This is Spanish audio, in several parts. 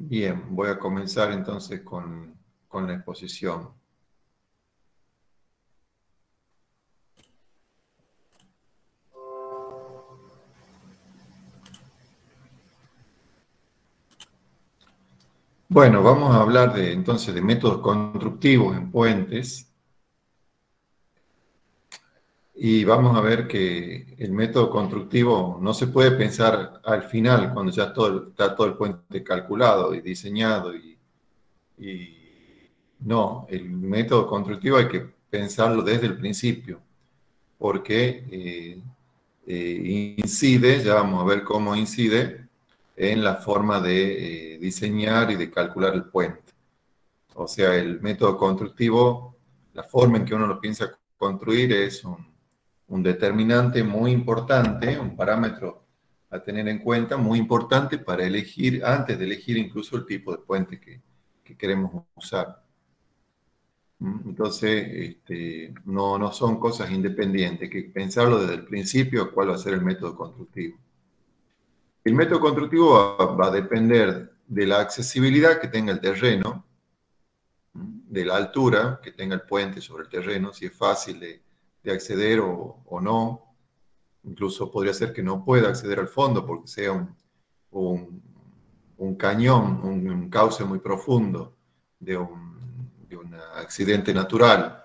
Bien, voy a comenzar entonces con, con la exposición. Bueno, vamos a hablar de, entonces de métodos constructivos en puentes. Y vamos a ver que el método constructivo no se puede pensar al final, cuando ya todo, está todo el puente calculado y diseñado. Y, no, el método constructivo hay que pensarlo desde el principio, porque eh, eh, incide, ya vamos a ver cómo incide en la forma de eh, diseñar y de calcular el puente. O sea, el método constructivo, la forma en que uno lo piensa construir es un, determinante muy importante, un parámetro a tener en cuenta muy importante para elegir, antes de elegir incluso el tipo de puente que, queremos usar. ¿Mm? Entonces, este, no, no son cosas independientes, hay que pensarlo desde el principio cuál va a ser el método constructivo. El método constructivo va, a depender de la accesibilidad que tenga el terreno, de la altura que tenga el puente sobre el terreno, si es fácil de, acceder o, no. Incluso podría ser que no pueda acceder al fondo porque sea un, cañón, un, cauce muy profundo de un, de un accidente natural.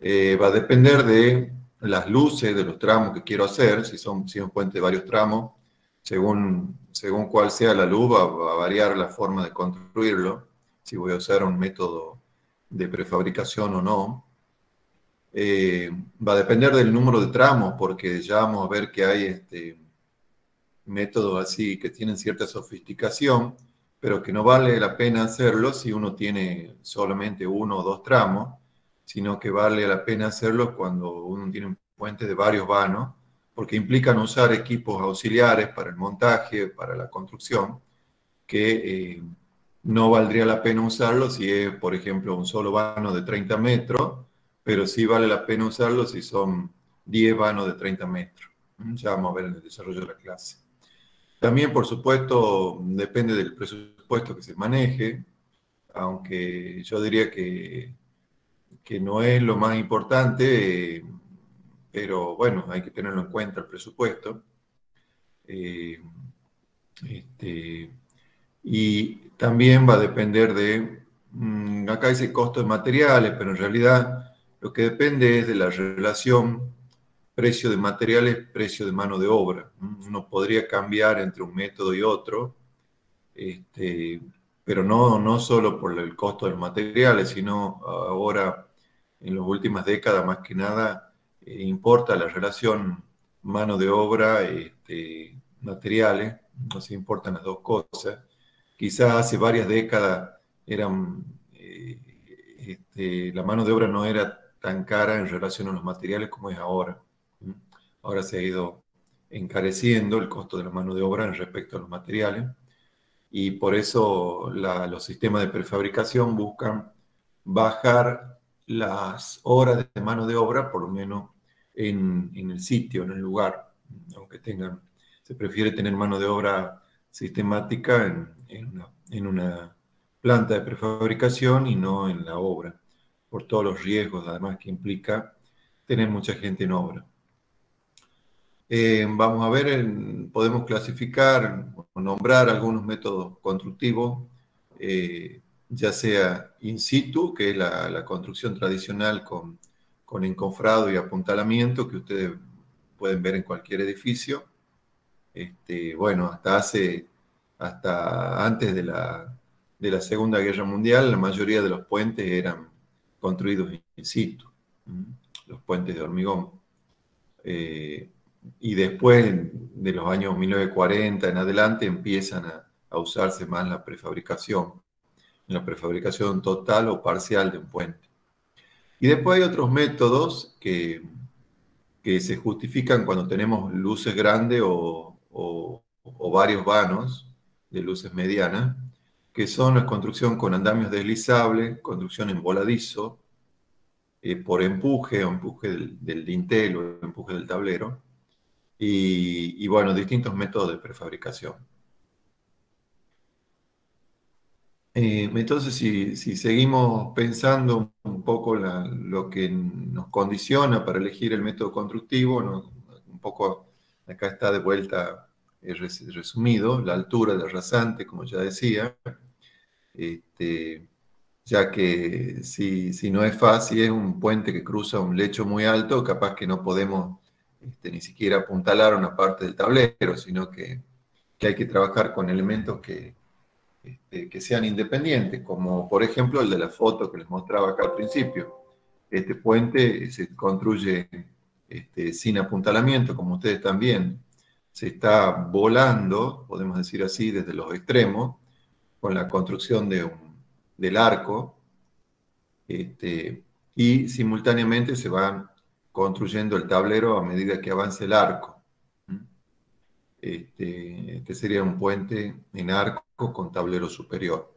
Eh, va a depender de las luces de los tramos que quiero hacer, si son si es un puente de varios tramos, según, según cuál sea la luz, va, a variar la forma de construirlo, si voy a usar un método de prefabricación o no. Eh, va a depender del número de tramos, porque ya vamos a ver que hay este, métodos así que tienen cierta sofisticación, pero que no vale la pena hacerlo si uno tiene solamente uno o dos tramos, sino que vale la pena hacerlo cuando uno tiene un puente de varios vanos porque implican usar equipos auxiliares para el montaje, para la construcción, que eh, no valdría la pena usarlo si es, por ejemplo, un solo vano de 30 metros, pero sí vale la pena usarlo si son 10 vanos de 30 metros. Mm, ya vamos a ver en el desarrollo de la clase. También, por supuesto, depende del presupuesto que se maneje, aunque yo diría que, que no es lo más importante. Pero bueno, hay que tenerlo en cuenta el presupuesto. Eh, este, y también va a depender de, mm, acá dice costo de materiales, pero en realidad lo que depende es de la relación precio de materiales, precio de mano de obra. Uno podría cambiar entre un método y otro, este, pero no, no solo por el costo de los materiales, sino ahora, en las últimas décadas más que nada, eh, importa la relación mano de obra, este, materiales, no se importan las dos cosas. Quizás hace varias décadas eran, eh, este, la mano de obra no era tan cara en relación a los materiales como es ahora. Ahora se ha ido encareciendo el costo de la mano de obra en respecto a los materiales y por eso los sistemas de prefabricación buscan bajar las horas de mano de obra, por lo menos en, el sitio, en el lugar, aunque tengan, se prefiere tener mano de obra sistemática en, una, planta de prefabricación y no en la obra, por todos los riesgos además que implica tener mucha gente en obra. Eh, vamos a ver, podemos clasificar o nombrar algunos métodos constructivos, eh, ya sea in situ, que es la construcción tradicional con con encofrado y apuntalamiento que ustedes pueden ver en cualquier edificio. Este, bueno, hasta hace, hasta antes de la, de la Segunda Guerra Mundial, la mayoría de los puentes eran construidos in situ, los puentes de hormigón. Eh, y después de los años 1940 en adelante empiezan a, usarse más la prefabricación, la prefabricación total o parcial de un puente. Y después hay otros métodos que, que se justifican cuando tenemos luces grandes o, varios vanos de luces medianas, que son la construcción con andamios deslizables, construcción en voladizo, eh, por empuje o empuje del, dintel o empuje del tablero, y, bueno, distintos métodos de prefabricación. Eh, entonces, si, seguimos pensando un poco lo que nos condiciona para elegir el método constructivo, un poco acá está de vuelta resumido, la altura del rasante, como ya decía, este, ya que si, si, no es fácil, es un puente que cruza un lecho muy alto, capaz que no podemos este, ni siquiera apuntalar una parte del tablero, sino que, que hay que trabajar con elementos que, este, que sean independientes, como por ejemplo el de la foto que les mostraba acá al principio. Este puente se construye este, sin apuntalamiento, como ustedes también. Se está volando, podemos decir así, desde los extremos, con la construcción de un, del arco, este, y simultáneamente se va construyendo el tablero a medida que avance el arco. Este, este, sería un puente en arco con tablero superior.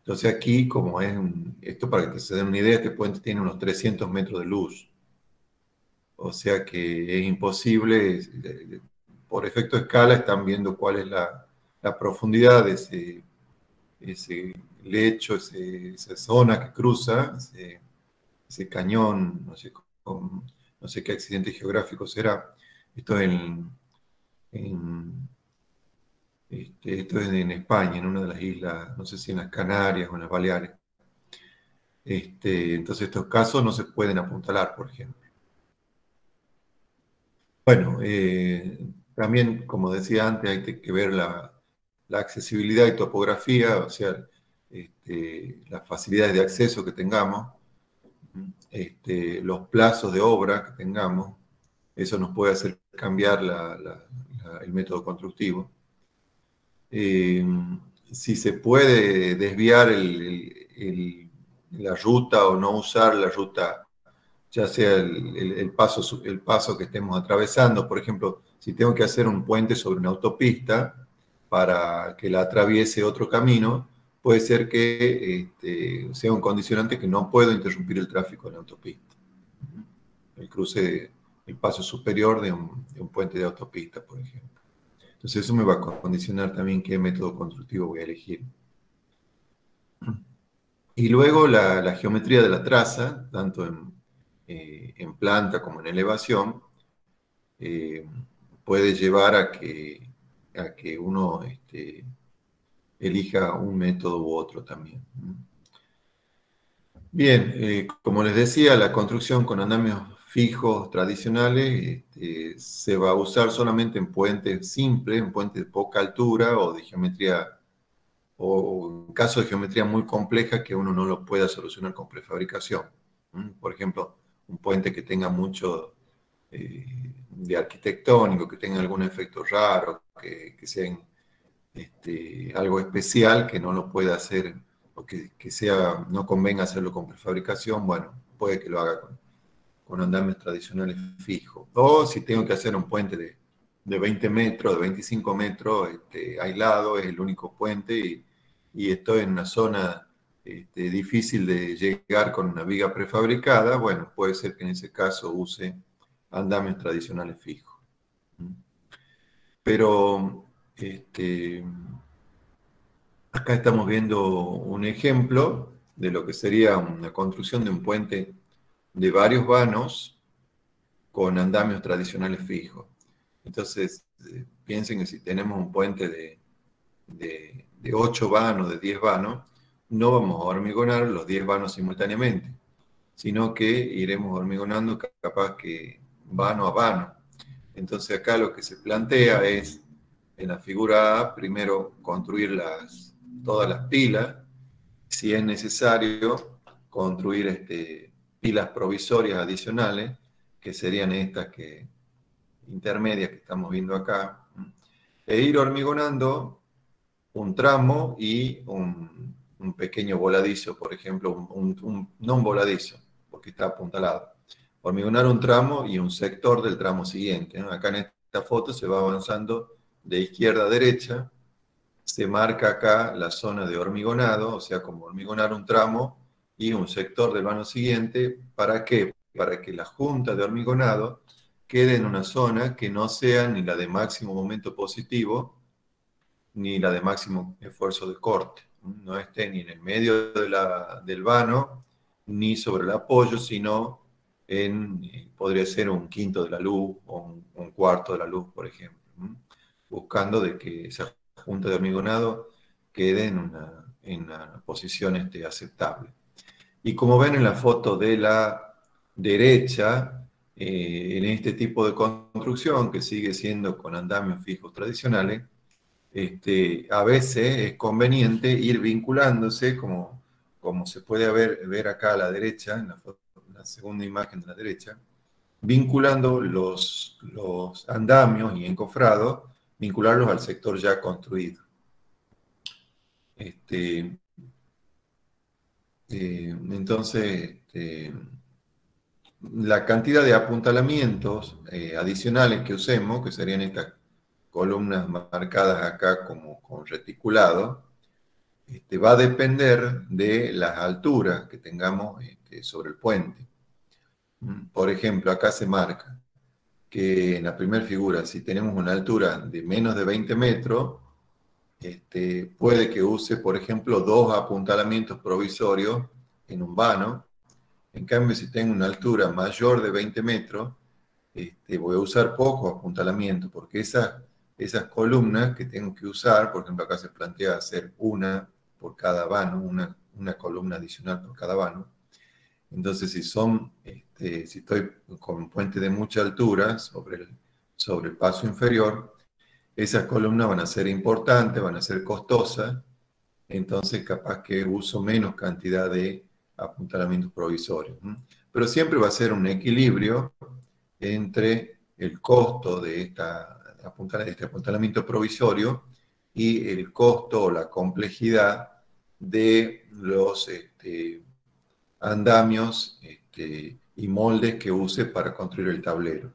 Entonces aquí, como es esto para que se den una idea, este puente tiene unos 300 metros de luz. O sea que es imposible, por efecto escala están viendo cuál es la, profundidad de ese, ese lecho, esa zona que cruza, ese, cañón, no sé, qué accidente geográfico será. Este, esto es en España, en una de las islas, no sé si en las Canarias o en las Baleares. Este, entonces estos casos no se pueden apuntalar, por ejemplo. Bueno, eh, también, como decía antes, hay que ver la, accesibilidad y topografía, o sea, este, las facilidades de acceso que tengamos, este, los plazos de obra que tengamos, eso nos puede hacer cambiar el método constructivo. Eh, si se puede desviar la ruta o no usar la ruta, ya sea el, paso, el paso que estemos atravesando. Por ejemplo, si tengo que hacer un puente sobre una autopista para que la atraviese otro camino, puede ser que este, sea un condicionante que no puedo interrumpir el tráfico en la autopista. El cruce, el paso superior de un puente de autopista, por ejemplo. Entonces eso me va a condicionar también qué método constructivo voy a elegir. Y luego la, geometría de la traza, tanto en, eh, planta como en elevación, eh, puede llevar a que, a que uno este, elija un método u otro también. Bien, eh, como les decía, la construcción con andamios fijos tradicionales este, se va a usar solamente en puentes simples, en puentes de poca altura o de geometría, o en caso de geometría muy compleja que uno no lo pueda solucionar con prefabricación. Por ejemplo, un puente que tenga mucho eh, de arquitectónico, que tenga algún efecto raro, que, sea este, algo especial que no lo pueda hacer o que, que, sea, no convenga hacerlo con prefabricación, bueno, puede que lo haga con, con andamios tradicionales fijos. O si tengo que hacer un puente de, 20 metros, de 25 metros, este, aislado, es el único puente y, estoy en una zona este, difícil de llegar con una viga prefabricada, bueno, puede ser que en ese caso use andamios tradicionales fijos. Pero este, acá estamos viendo un ejemplo de lo que sería una construcción de un puente de varios vanos con andamios tradicionales fijos. Entonces, eh, piensen que si tenemos un puente de, de, 8 vanos, de 10 vanos, no vamos a hormigonar los 10 vanos simultáneamente, sino que iremos hormigonando capaz que vano a vano. Entonces acá lo que se plantea es, en la figura A, primero construir las, todas las pilas, si es necesario, construir este, pilas provisorias adicionales, que serían estas que, intermedias que estamos viendo acá, e ir hormigonando un tramo y un, pequeño voladizo, por ejemplo, un, no un voladizo, porque está apuntalado. Hormigonar un tramo y un sector del tramo siguiente. Acá en esta foto se va avanzando de izquierda a derecha, se marca acá la zona de hormigonado, o sea, como hormigonar un tramo y un sector del vano siguiente. ¿Para qué? Para que la junta de hormigonado quede en una zona que no sea ni la de máximo momento positivo, ni la de máximo esfuerzo de corte. No esté ni en el medio del vano, ni sobre el apoyo, sino en, eh, podría ser un quinto de la luz o un, cuarto de la luz, por ejemplo, buscando de que esa junta de hormigonado quede en una, en una posición este, aceptable. Y como ven en la foto de la derecha, eh, en este tipo de construcción, que sigue siendo con andamios fijos tradicionales, este, a veces es conveniente ir vinculándose, como, como se puede ver, ver acá a la derecha, en la, segunda imagen de la derecha, vinculando los, los andamios y encofrados, vincularlos al sector ya construido. Este, eh, entonces, este, la cantidad de apuntalamientos eh, adicionales que usemos, que serían estas columnas marcadas acá como con reticulado, este, va a depender de las alturas que tengamos este, sobre el puente. Por ejemplo, acá se marca que en la primera figura, si tenemos una altura de menos de 20 metros, este, puede que use, por ejemplo, dos apuntalamientos provisorios en un vano, en cambio, si tengo una altura mayor de 20 metros, este, voy a usar poco apuntalamiento, porque esas, esas columnas que tengo que usar, por ejemplo, acá se plantea hacer una por cada vano, una, una columna adicional por cada vano. Entonces, si son, este, si estoy con un puente de mucha altura sobre el, sobre el paso inferior, esas columnas van a ser importantes, van a ser costosas, entonces capaz que uso menos cantidad de apuntalamientos provisorios. Pero siempre va a ser un equilibrio entre el costo de, esta, este apuntalamiento provisorio y el costo o la complejidad de los este, andamios este, y moldes que use para construir el tablero.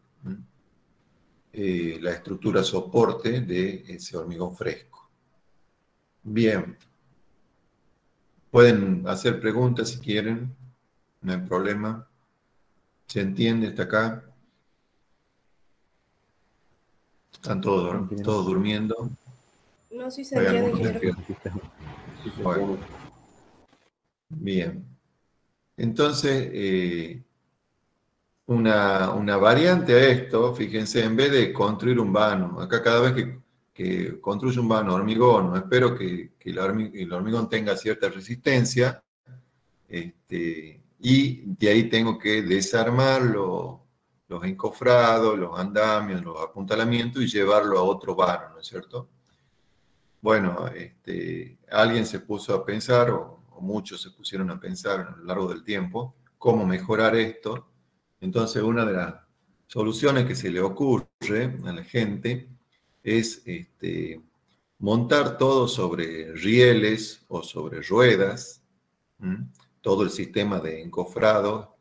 Eh, la estructura soporte de ese hormigón fresco. Bien, Pueden hacer preguntas si quieren, no hay problema. ¿Se entiende hasta acá? Están todos, todos durmiendo. No, sí se entiende. Bien. Entonces, eh, una, una, variante a esto, fíjense, en vez de construir un vano, acá cada vez que que construye un vano hormigón, espero que, el, hormigón tenga cierta resistencia, este, y de ahí tengo que desarmar los encofrados, los andamios, los apuntalamientos y llevarlo a otro vano, ¿no es cierto? Bueno, este, alguien se puso a pensar, o, muchos se pusieron a pensar a lo largo del tiempo, cómo mejorar esto. Entonces, una de las soluciones que se le ocurre a la gente es este, montar todo sobre rieles o sobre ruedas, todo el sistema de encofrado,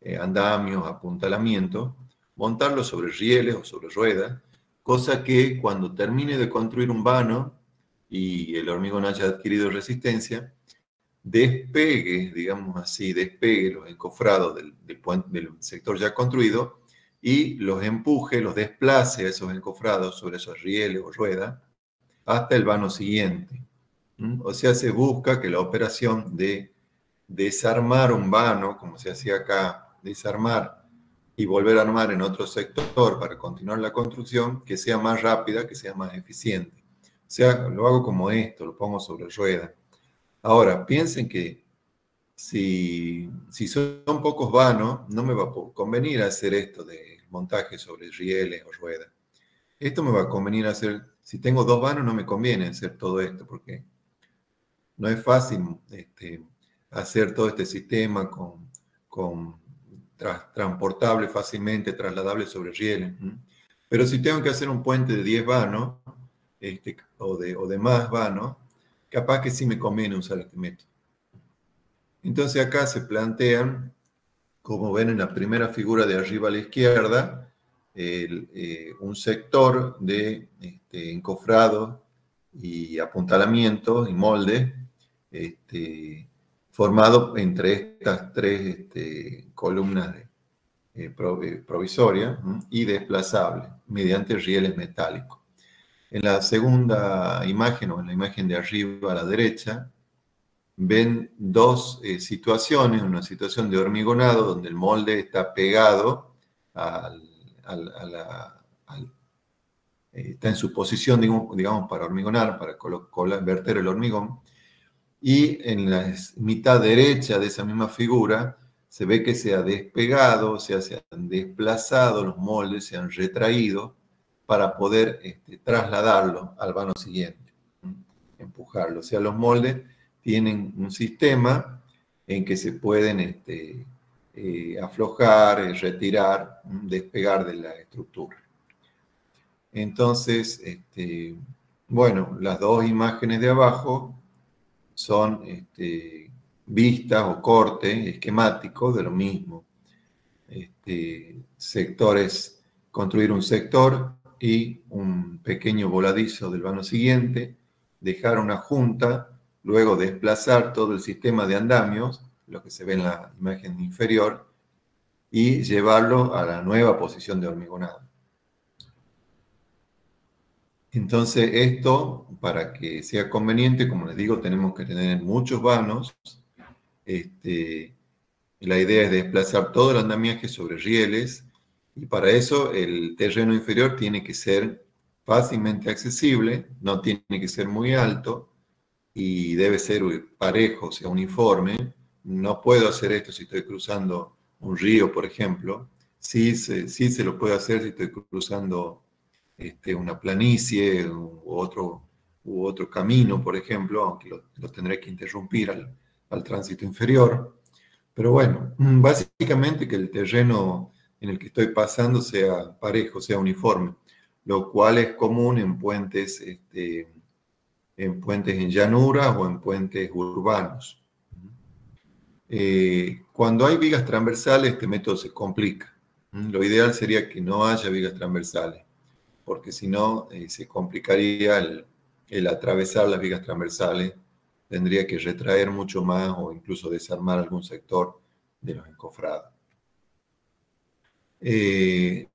eh, andamios, apuntalamiento, montarlo sobre rieles o sobre ruedas, cosa que cuando termine de construir un vano y el hormigón haya adquirido resistencia, despegue, digamos así, despegue los encofrados del, del sector ya construido y los empuje, los desplace a esos encofrados sobre esos rieles o ruedas hasta el vano siguiente. O sea, se busca que la operación de desarmar un vano, como se hacía acá, desarmar y volver a armar en otro sector para continuar la construcción, que sea más rápida, que sea más eficiente. O sea, lo hago como esto, lo pongo sobre rueda. Ahora, piensen que si, si son pocos vanos, no me va a convenir hacer esto de montaje sobre rieles o ruedas. Esto me va a convenir hacer, si tengo dos vanos no me conviene hacer todo esto porque no es fácil este, hacer todo este sistema con, con transportable fácilmente, trasladable sobre rieles. Pero si tengo que hacer un puente de 10 vanos este, o, de, o de más vanos, capaz que sí me conviene usar este método. Entonces acá se plantean como ven en la primera figura de arriba a la izquierda, eh, un sector de este, encofrado y apuntalamiento y molde este, formado entre estas tres este, columnas eh, eh, provisorias y desplazables mediante rieles metálicos. En la segunda imagen o en la imagen de arriba a la derecha, ven dos eh, situaciones, una situación de hormigonado donde el molde está pegado al, eh, está en su posición, digamos, para hormigonar, para verter el hormigón, y en la mitad derecha de esa misma figura se ve que se ha despegado, se han desplazado los moldes, se han retraído para poder este, trasladarlo al vano siguiente, empujarlo. O sea, los moldes tienen un sistema en que se pueden este, eh, aflojar, eh, retirar, despegar de la estructura. Entonces, este, bueno, las dos imágenes de abajo son este, vistas o corte esquemáticos de lo mismo. sectores, construir un sector y un pequeño voladizo del vano siguiente, dejar una junta luego desplazar todo el sistema de andamios, lo que se ve en la imagen inferior, y llevarlo a la nueva posición de hormigonado. Entonces, esto, para que sea conveniente, como les digo, tenemos que tener muchos vanos. Este, la idea es desplazar todo el andamiaje sobre rieles, y para eso el terreno inferior tiene que ser fácilmente accesible, no tiene que ser muy alto, y debe ser parejo, sea, uniforme. No puedo hacer esto si estoy cruzando un río, por ejemplo. Sí se, sí se lo puedo hacer si estoy cruzando este, una planicie u otro, u otro camino, por ejemplo, aunque lo, tendré que interrumpir al, al tránsito inferior. Pero bueno, básicamente que el terreno en el que estoy pasando sea parejo, sea uniforme, lo cual es común en puentes este, en puentes en llanura o en puentes urbanos. Eh, cuando hay vigas transversales, este método se complica. Lo ideal sería que no haya vigas transversales, porque si no, eh, se complicaría el, atravesar las vigas transversales. Tendría que retraer mucho más o incluso desarmar algún sector de los encofrados. Eh,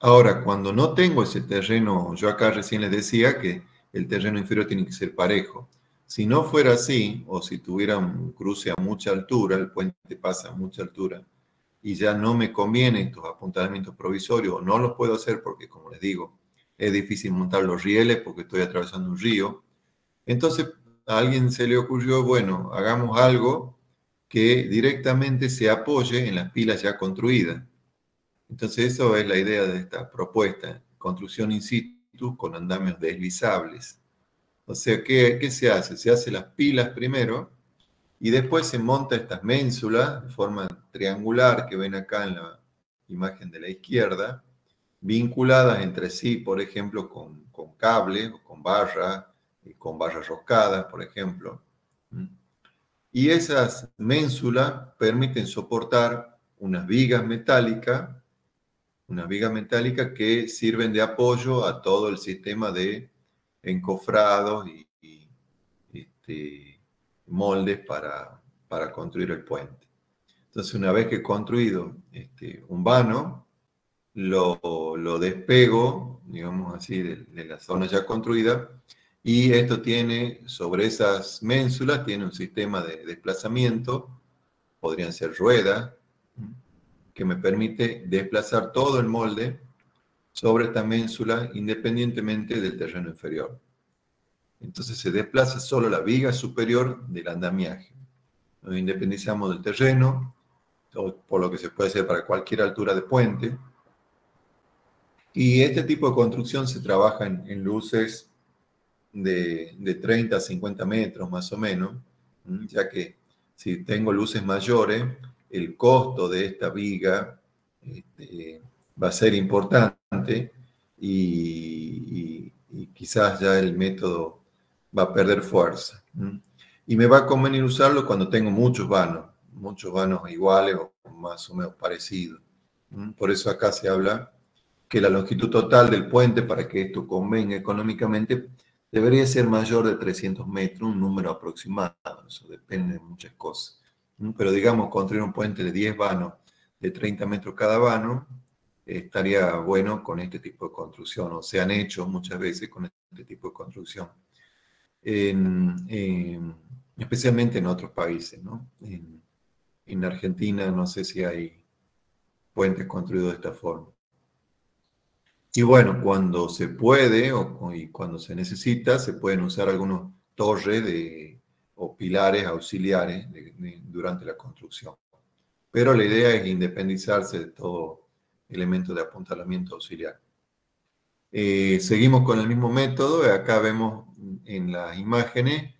ahora, cuando no tengo ese terreno, yo acá recién les decía que el terreno inferior tiene que ser parejo. Si no fuera así, o si tuviera un cruce a mucha altura, el puente pasa a mucha altura, y ya no me conviene estos apuntamientos provisorios, no los puedo hacer porque, como les digo, es difícil montar los rieles porque estoy atravesando un río. Entonces, a alguien se le ocurrió, bueno, hagamos algo que directamente se apoye en las pilas ya construidas. Entonces, eso es la idea de esta propuesta, construcción in situ con andamios deslizables. O sea, ¿qué, ¿qué, se hace? Se hace las pilas primero y después se monta estas ménsulas de forma triangular que ven acá en la imagen de la izquierda, vinculadas entre sí, por ejemplo, con, con cable, con barra, con barras roscadas, por ejemplo. Y esas ménsulas permiten soportar unas vigas metálicas unas vigas metálicas que sirven de apoyo a todo el sistema de encofrados y, este, moldes para, para, construir el puente. Entonces, una vez que he construido este, un vano, lo, lo, despego, digamos así, de, la zona ya construida, y esto tiene, sobre esas ménsulas, tiene un sistema de desplazamiento, podrían ser ruedas, que me permite desplazar todo el molde sobre esta ménsula independientemente del terreno inferior. Entonces se desplaza solo la viga superior del andamiaje. Nos independizamos del terreno, por lo que se puede hacer para cualquier altura de puente. Y este tipo de construcción se trabaja en, luces de, de 30 a 50 metros más o menos, ya que si tengo luces mayores, el costo de esta viga este, va a ser importante y, quizás ya el método va a perder fuerza. Y me va a convenir usarlo cuando tengo muchos vanos, muchos vanos iguales o más o menos parecidos. Por eso acá se habla que la longitud total del puente, para que esto convenga económicamente, debería ser mayor de 300 metros, un número aproximado, eso depende de muchas cosas pero digamos construir un puente de 10 vanos de 30 metros cada vano, estaría bueno con este tipo de construcción, o se han hecho muchas veces con este tipo de construcción. especialmente en otros países. En, en Argentina no sé si hay puentes construidos de esta forma. Y bueno, cuando se puede y cuando se necesita, se pueden usar algunos torres de, o pilares auxiliares durante la construcción. Pero la idea es independizarse de todo elemento de apuntalamiento auxiliar. Eh, seguimos con el mismo método. Acá vemos en las imágenes,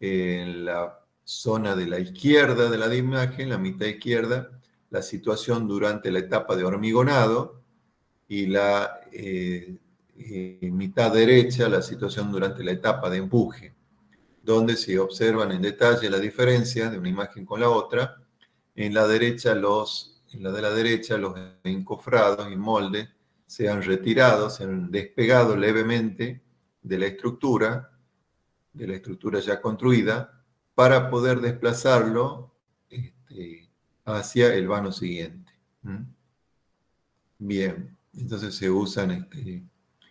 en la zona de la izquierda de la imagen, la mitad izquierda, la situación durante la etapa de hormigonado y la eh, eh, mitad derecha, la situación durante la etapa de empuje, donde se observan en detalle la diferencia de una imagen con la otra. En la derecha, los, en la de la derecha, los encofrados y moldes se han retirado, se han despegado levemente de la estructura, de la estructura ya construida, para poder desplazarlo este, hacia el vano siguiente. Bien, entonces se usan este,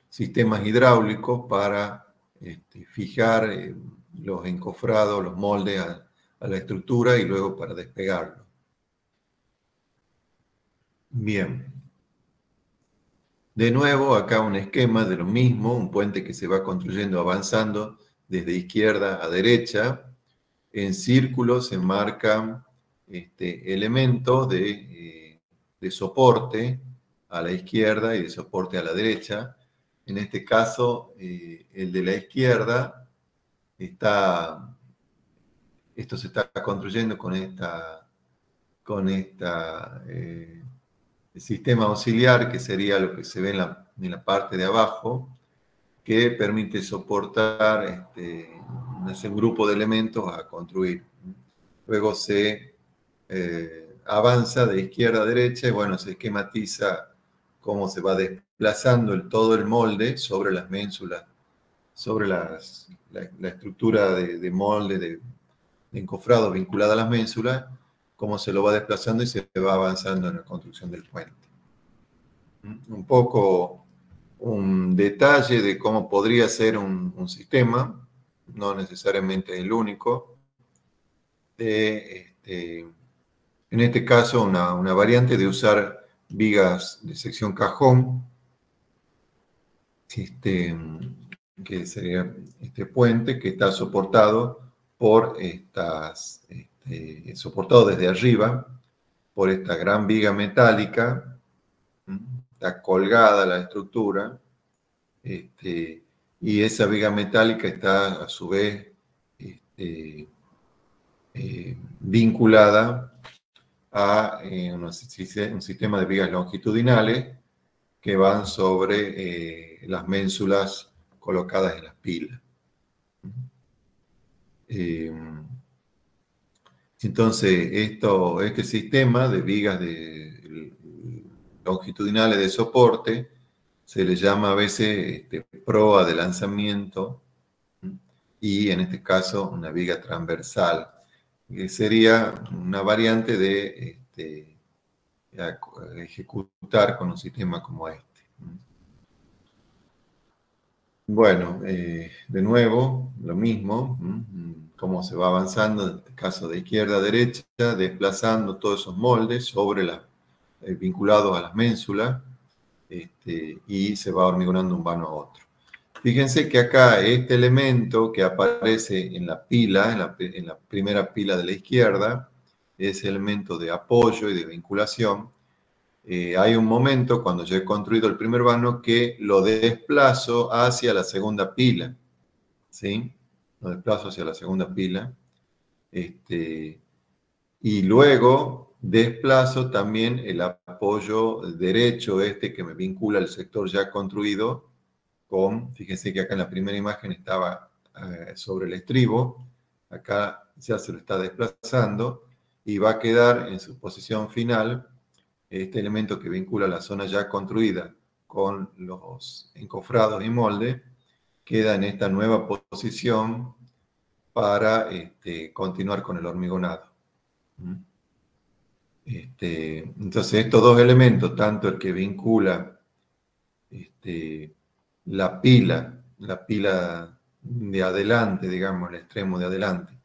sistemas hidráulicos para este, fijar eh, los encofrados, los moldes a, la estructura y luego para despegarlo. Bien. De nuevo, acá un esquema de lo mismo, un puente que se va construyendo avanzando desde izquierda a derecha, en círculo se marcan este, elementos eh, de, soporte a la izquierda y de soporte a la derecha. En este caso, eh, el de la izquierda está, esto se está construyendo con esta, con esta eh, sistema auxiliar que sería lo que se ve en la, parte de abajo, que permite soportar este, un grupo de elementos a construir. Luego se eh, avanza de izquierda a derecha y bueno, se esquematiza cómo se va desplazando el, todo el molde sobre las ménsulas, sobre las, la, estructura de, molde de, encofrado vinculada a las ménsulas, cómo se lo va desplazando y se va avanzando en la construcción del puente. Un poco un detalle de cómo podría ser un sistema no necesariamente el único, este, en este caso una, variante de usar vigas de sección cajón, este, que sería este puente que está soportado por estas, este, soportado desde arriba por esta gran viga metálica, está colgada la estructura, este, y esa viga metálica está a su vez este, eh, vinculada a eh, un, sistema de vigas longitudinales que van sobre eh, las ménsulas colocadas en las pilas. entonces, esto, este sistema de vigas longitudinales de soporte se le llama a veces este, proa de lanzamiento y en este caso una viga transversal, que sería una variante de este, ejecutar con un sistema como este. Bueno, eh, de nuevo, lo mismo, cómo se va avanzando, en este caso de izquierda a derecha, desplazando todos esos moldes sobre la, eh, vinculados a las ménsulas, este, y se va hormigonando un vano a otro. Fíjense que acá este elemento que aparece en la pila, en la, primera pila de la izquierda, es elemento de apoyo y de vinculación. Eh, hay un momento cuando yo he construido el primer vano que lo desplazo hacia la segunda pila. ¿Sí? Lo desplazo hacia la segunda pila. Este, y luego desplazo también el apoyo derecho este que me vincula al sector ya construido con, fíjense que acá en la primera imagen estaba eh, sobre el estribo, acá ya se lo está desplazando y va a quedar en su posición final este elemento que vincula la zona ya construida con los encofrados y molde, queda en esta nueva posición para este, continuar con el hormigonado. ¿Mm? Este, entonces, estos dos elementos, tanto el que vincula este, la pila, la pila de adelante, digamos, el extremo de adelante,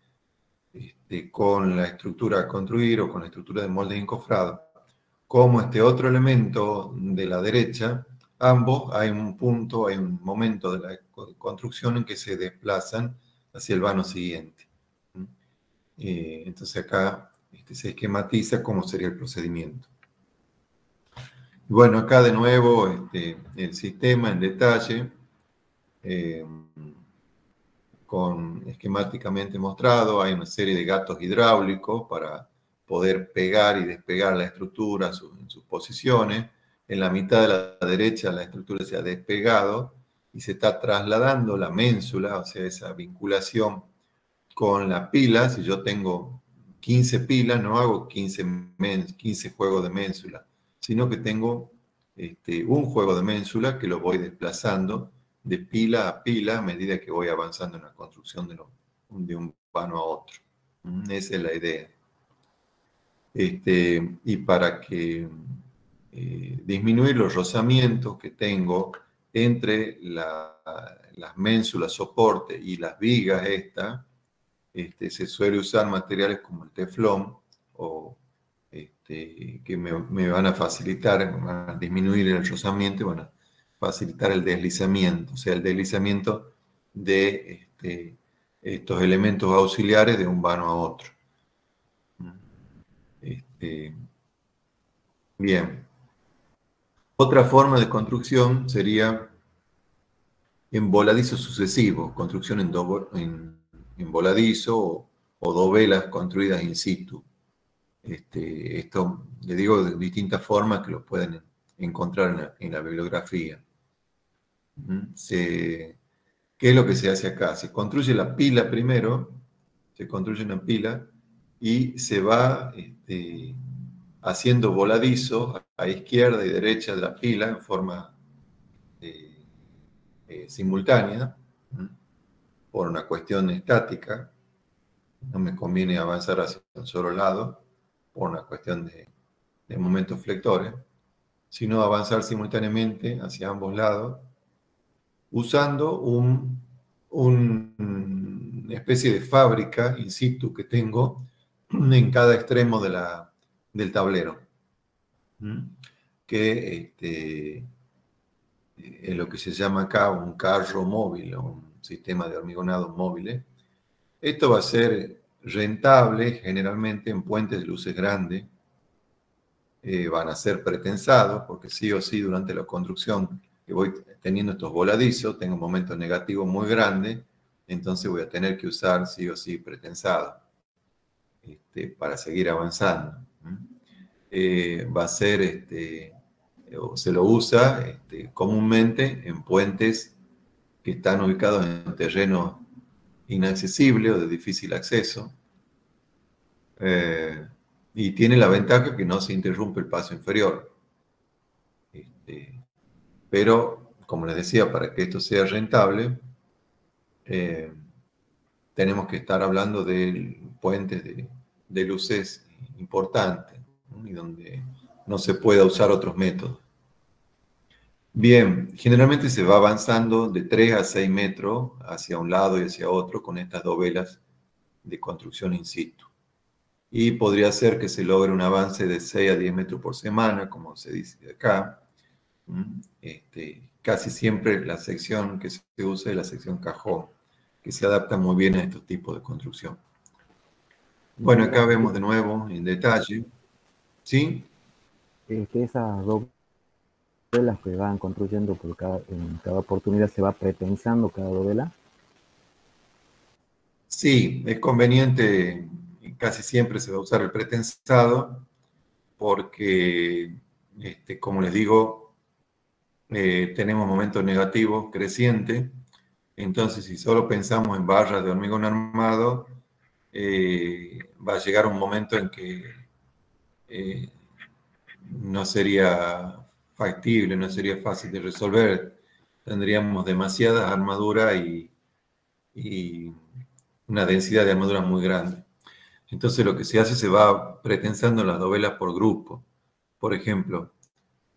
con la estructura a construir o con la estructura de molde encofrado, como este otro elemento de la derecha, ambos hay un punto, hay un momento de la construcción en que se desplazan hacia el vano siguiente. Eh, entonces acá este, se esquematiza cómo sería el procedimiento. Bueno, acá de nuevo este, el sistema en detalle, eh, con esquemáticamente mostrado, hay una serie de gatos hidráulicos para poder pegar y despegar la estructura en sus posiciones. En la mitad de la derecha la estructura se ha despegado y se está trasladando la ménsula, o sea, esa vinculación con la pila. Si yo tengo 15 pilas, no hago 15, 15 juegos de ménsula, sino que tengo este, un juego de ménsula que lo voy desplazando de pila a pila a medida que voy avanzando en la construcción de, de un vano a otro. Mm, esa es la idea. Este, y para que eh, disminuir los rozamientos que tengo entre las ménsulas soporte y las vigas esta, este, se suele usar materiales como el teflón o este, que me, van a facilitar, van a disminuir el rozamiento y van a facilitar el deslizamiento, o sea, el deslizamiento de este, estos elementos auxiliares de un vano a otro. Bien. Otra forma de construcción sería en voladizo sucesivo, construcción en voladizo o, o dovelas construidas in situ. Este, esto le digo de distintas formas que lo pueden encontrar en la, bibliografía. ¿Mm? ¿Qué es lo que se hace acá? Se construye la pila primero, se construye una pila y se va este, haciendo voladizo a izquierda y derecha de la pila en forma eh, eh, simultánea por una cuestión estática, no me conviene avanzar hacia un solo lado por una cuestión de, momentos flectores, sino avanzar simultáneamente hacia ambos lados, usando un, una especie de fábrica in situ que tengo en cada extremo del tablero, que este, es lo que se llama acá un carro móvil, un sistema de hormigonado móviles. Esto va a ser rentable generalmente en puentes de luces grandes. Eh, van a ser pretensados porque sí o sí durante la construcción que voy teniendo estos voladizos, tengo un momento negativo muy grande, entonces voy a tener que usar sí o sí pretensado este, para seguir avanzando. Eh, va a ser, este, se lo usa este, comúnmente en puentes que están ubicados en terreno inaccesible o de difícil acceso. Eh, y tiene la ventaja que no se interrumpe el paso inferior. Pero, como les decía, para que esto sea rentable, eh, tenemos que estar hablando de puentes de, de luces importantes y donde no se pueda usar otros métodos. Bien, generalmente se va avanzando de 3 a 6 metros hacia un lado y hacia otro con estas dovelas de construcción in situ. Y podría ser que se logre un avance de 6 a 10 metros por semana, como se dice acá. Este, casi siempre la sección que se usa es la sección cajón, que se adapta muy bien a estos tipos de construcción. Bueno, acá vemos de nuevo en detalle. ¿Sí? que esas las que van construyendo por cada, en cada oportunidad se va pretensando cada novela? Sí, es conveniente, casi siempre se va a usar el pretensado, porque, este, como les digo, eh, tenemos momentos negativos crecientes, entonces si solo pensamos en barras de hormigón armado, eh, va a llegar un momento en que eh, no sería factible, no sería fácil de resolver. Tendríamos demasiada armadura y, una densidad de armadura muy grande. Entonces lo que se hace se va pretensando las dovelas por grupo. Por ejemplo,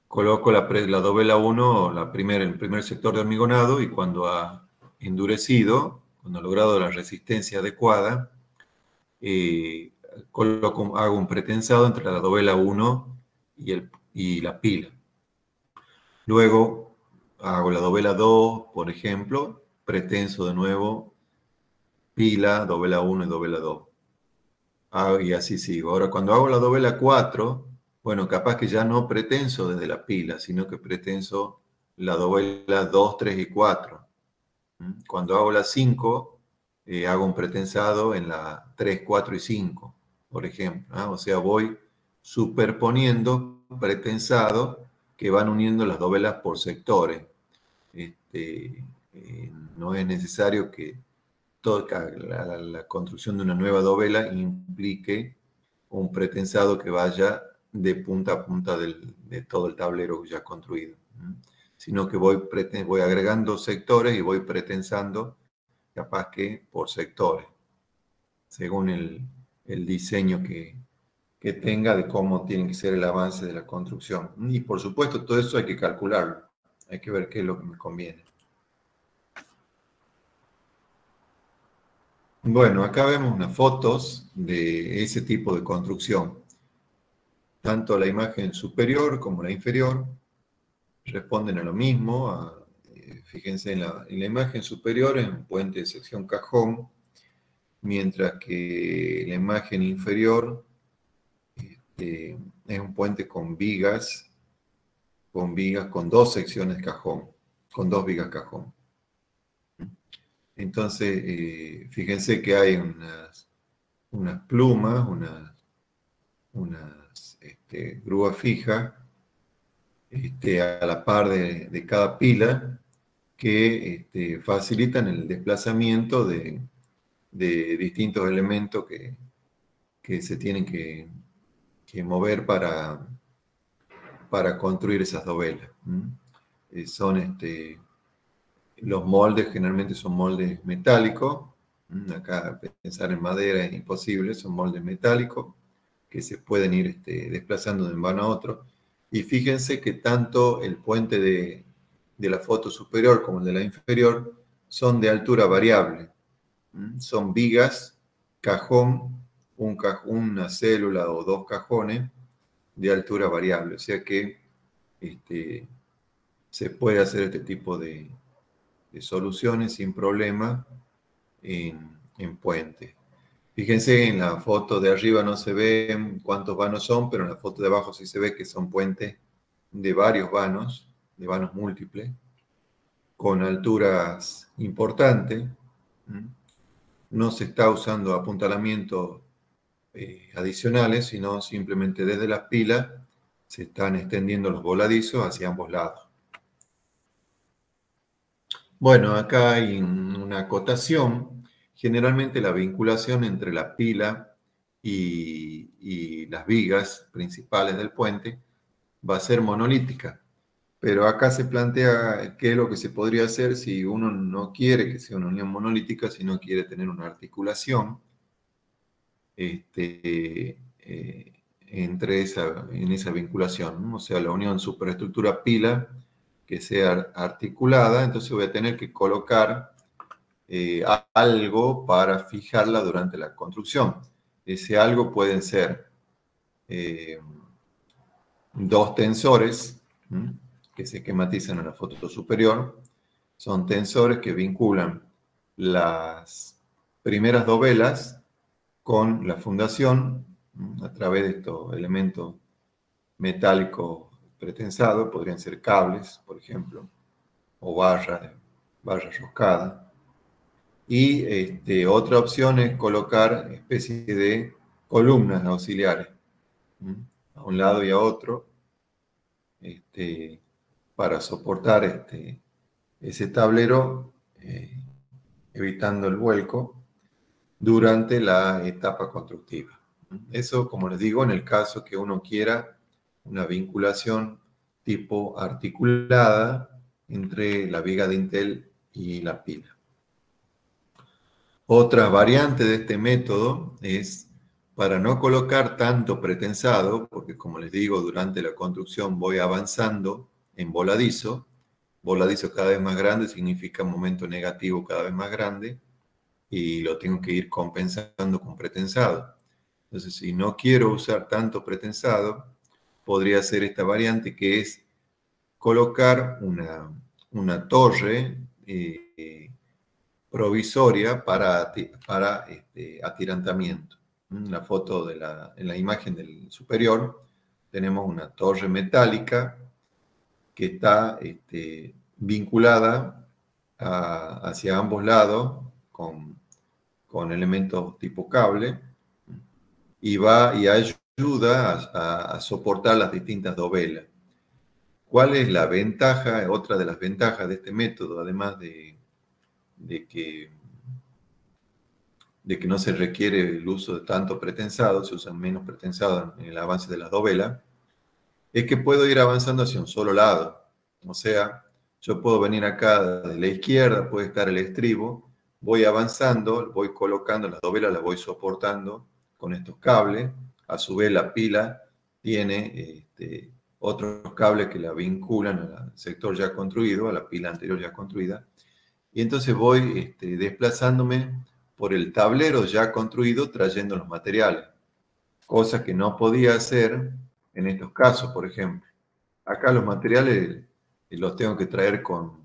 coloco la, la dovela 1, la el primer sector de hormigonado, y cuando ha endurecido, cuando ha logrado la resistencia adecuada, eh, hago un pretensado entre la dovela 1 y, el, y la pila. Luego hago la dovela 2, por ejemplo, pretenso de nuevo, pila, dovela 1 y dovela 2. Ah, y así sigo. Ahora, cuando hago la dovela 4, bueno, capaz que ya no pretenso desde la pila, sino que pretenso la dovela 2, 3 y 4. Cuando hago la 5, eh, hago un pretensado en la 3, 4 y 5, por ejemplo. O sea, voy superponiendo pretensados que van uniendo las dovelas por sectores. Este, eh, no es necesario que toda la, construcción de una nueva dovela implique un pretensado que vaya de punta a punta de todo el tablero ya construido, sino que voy, agregando sectores y voy pretensando capaz que por sectores, según el, diseño que, que, tenga de cómo tiene que ser el avance de la construcción. Y por supuesto, todo eso hay que calcularlo, hay que ver qué es lo que me conviene. Bueno, acá vemos unas fotos de ese tipo de construcción tanto la imagen superior como la inferior responden a lo mismo. Eh, fíjense, en la, imagen superior es un puente de sección cajón, mientras que la imagen inferior este, es un puente con vigas, con vigas, con dos secciones cajón, con dos vigas cajón. Entonces, eh, fíjense que hay unas, plumas, unas, unas este, grúa fija este, a la par de, cada pila que este, facilitan el desplazamiento de, distintos elementos que, se tienen que, mover para, para construir esas dovelas. Eh, son este, los moldes, generalmente son moldes metálicos. Acá pensar en madera es imposible, son moldes metálicos que se pueden ir desplazando de un vano a otro. Y fíjense que tanto el puente de, la foto superior como el de la inferior son de altura variable. Son vigas, cajón, un una célula o dos cajones de altura variable. O sea que este, se puede hacer este tipo de, soluciones sin problema en, en puentes. Fíjense, en la foto de arriba no se ve cuántos vanos son, pero en la foto de abajo sí se ve que son puentes de varios vanos, de vanos múltiples, con alturas importantes. No se está usando apuntalamientos eh, adicionales, sino simplemente desde las pilas se están extendiendo los voladizos hacia ambos lados. Bueno, acá hay una acotación generalmente la vinculación entre la pila y, las vigas principales del puente va a ser monolítica. Pero acá se plantea qué es lo que se podría hacer si uno no quiere que sea una unión monolítica, sino quiere tener una articulación este, eh, entre esa, en esa vinculación. O sea, la unión superestructura pila que sea articulada, entonces voy a tener que colocar eh, algo para fijarla durante la construcción. Ese algo pueden ser eh, dos tensores que se esquematizan en la foto superior. Son tensores que vinculan las primeras dovelas con la fundación a través de estos elementos metálicos pretensados, podrían ser cables, por ejemplo, o barras, barras roscadas. Y este, otra opción es colocar especie de columnas auxiliares a un lado y a otro este, para soportar este, ese tablero, eh, evitando el vuelco durante la etapa constructiva. Eso, como les digo, en el caso que uno quiera una vinculación tipo articulada entre la viga de Intel y la pila. Otra variante de este método es para no colocar tanto pretensado, porque como les digo, durante la construcción voy avanzando en voladizo, voladizo cada vez más grande significa momento negativo cada vez más grande, y lo tengo que ir compensando con pretensado. Entonces, si no quiero usar tanto pretensado, podría ser esta variante que es colocar una, torre eh, provisoria para, para este, atirantamiento. En la foto de la, en la imagen del superior tenemos una torre metálica que está este, vinculada hacia ambos lados con, con elementos tipo cable y va y ayuda a, soportar las distintas dovelas. ¿Cuál es la ventaja? Otra de las ventajas de este método, además de, de que, de que no se requiere el uso de tanto pretensado, se usan menos pretensado en el avance de las dovelas, es que puedo ir avanzando hacia un solo lado. O sea, yo puedo venir acá de la izquierda, puede estar el estribo, voy avanzando, voy colocando las dovelas, las voy soportando con estos cables. A su vez, la pila tiene este, otros cables que la vinculan al sector ya construido, a la pila anterior ya construida. Y entonces voy este, desplazándome por el tablero ya construido trayendo los materiales, cosa que no podía hacer en estos casos, por ejemplo. Acá los materiales los tengo que traer con,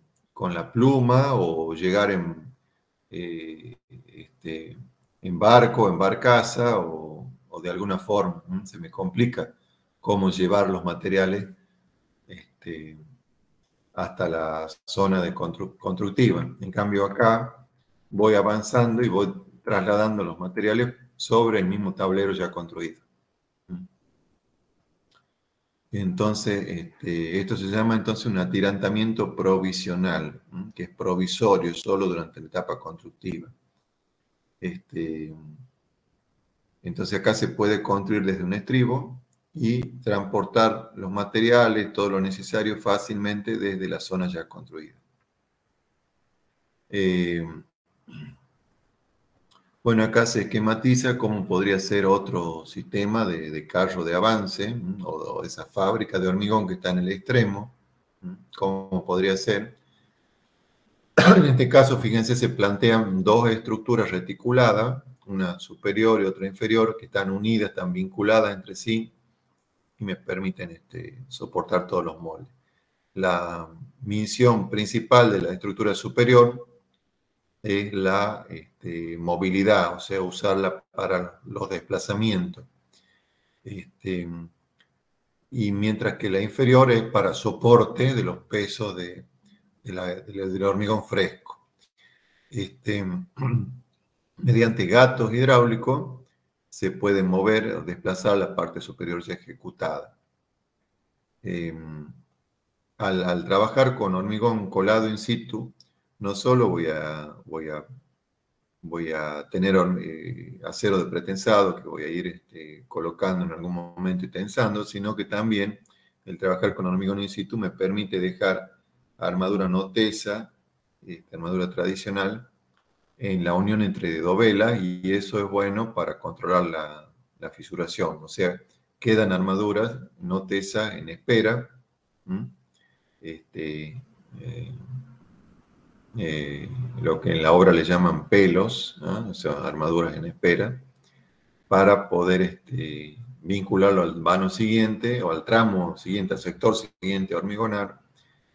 la pluma o llegar en, eh, este, en barco, en barcaza o, de alguna forma. Se me complica cómo llevar los materiales este, hasta la zona de constructiva. En cambio acá voy avanzando y voy trasladando los materiales sobre el mismo tablero ya construido. Entonces, este, esto se llama entonces un atirantamiento provisional, que es provisorio solo durante la etapa constructiva. Este, entonces acá se puede construir desde un estribo y transportar los materiales, todo lo necesario fácilmente desde la zona ya construida. Eh, bueno, acá se esquematiza cómo podría ser otro sistema de, carro de avance o, esa fábrica de hormigón que está en el extremo, cómo podría ser. En este caso, fíjense, se plantean dos estructuras reticuladas, una superior y otra inferior, que están unidas, están vinculadas entre sí y me permiten este, soportar todos los moldes. La misión principal de la estructura superior es la este, movilidad, o sea, usarla para los desplazamientos. Este, y mientras que la inferior es para soporte de los pesos de, del hormigón fresco. Este, mediante gatos hidráulicos se puede mover o desplazar la parte superior ya ejecutada. Em, al, trabajar con hormigón colado in situ, no solo voy a, voy a, voy a tener eh, acero de pretensado que voy a ir este, colocando en algún momento y tensando, sino que también el trabajar con hormigón in situ me permite dejar armadura no tesa, esta armadura tradicional, en la unión entre dovelas y eso es bueno para controlar la, fisuración. O sea, quedan armaduras no tesa en espera, este, eh, eh, lo que en la obra le llaman pelos, o sea, armaduras en espera, para poder este, vincularlo al vano siguiente o al tramo siguiente, al sector siguiente hormigonar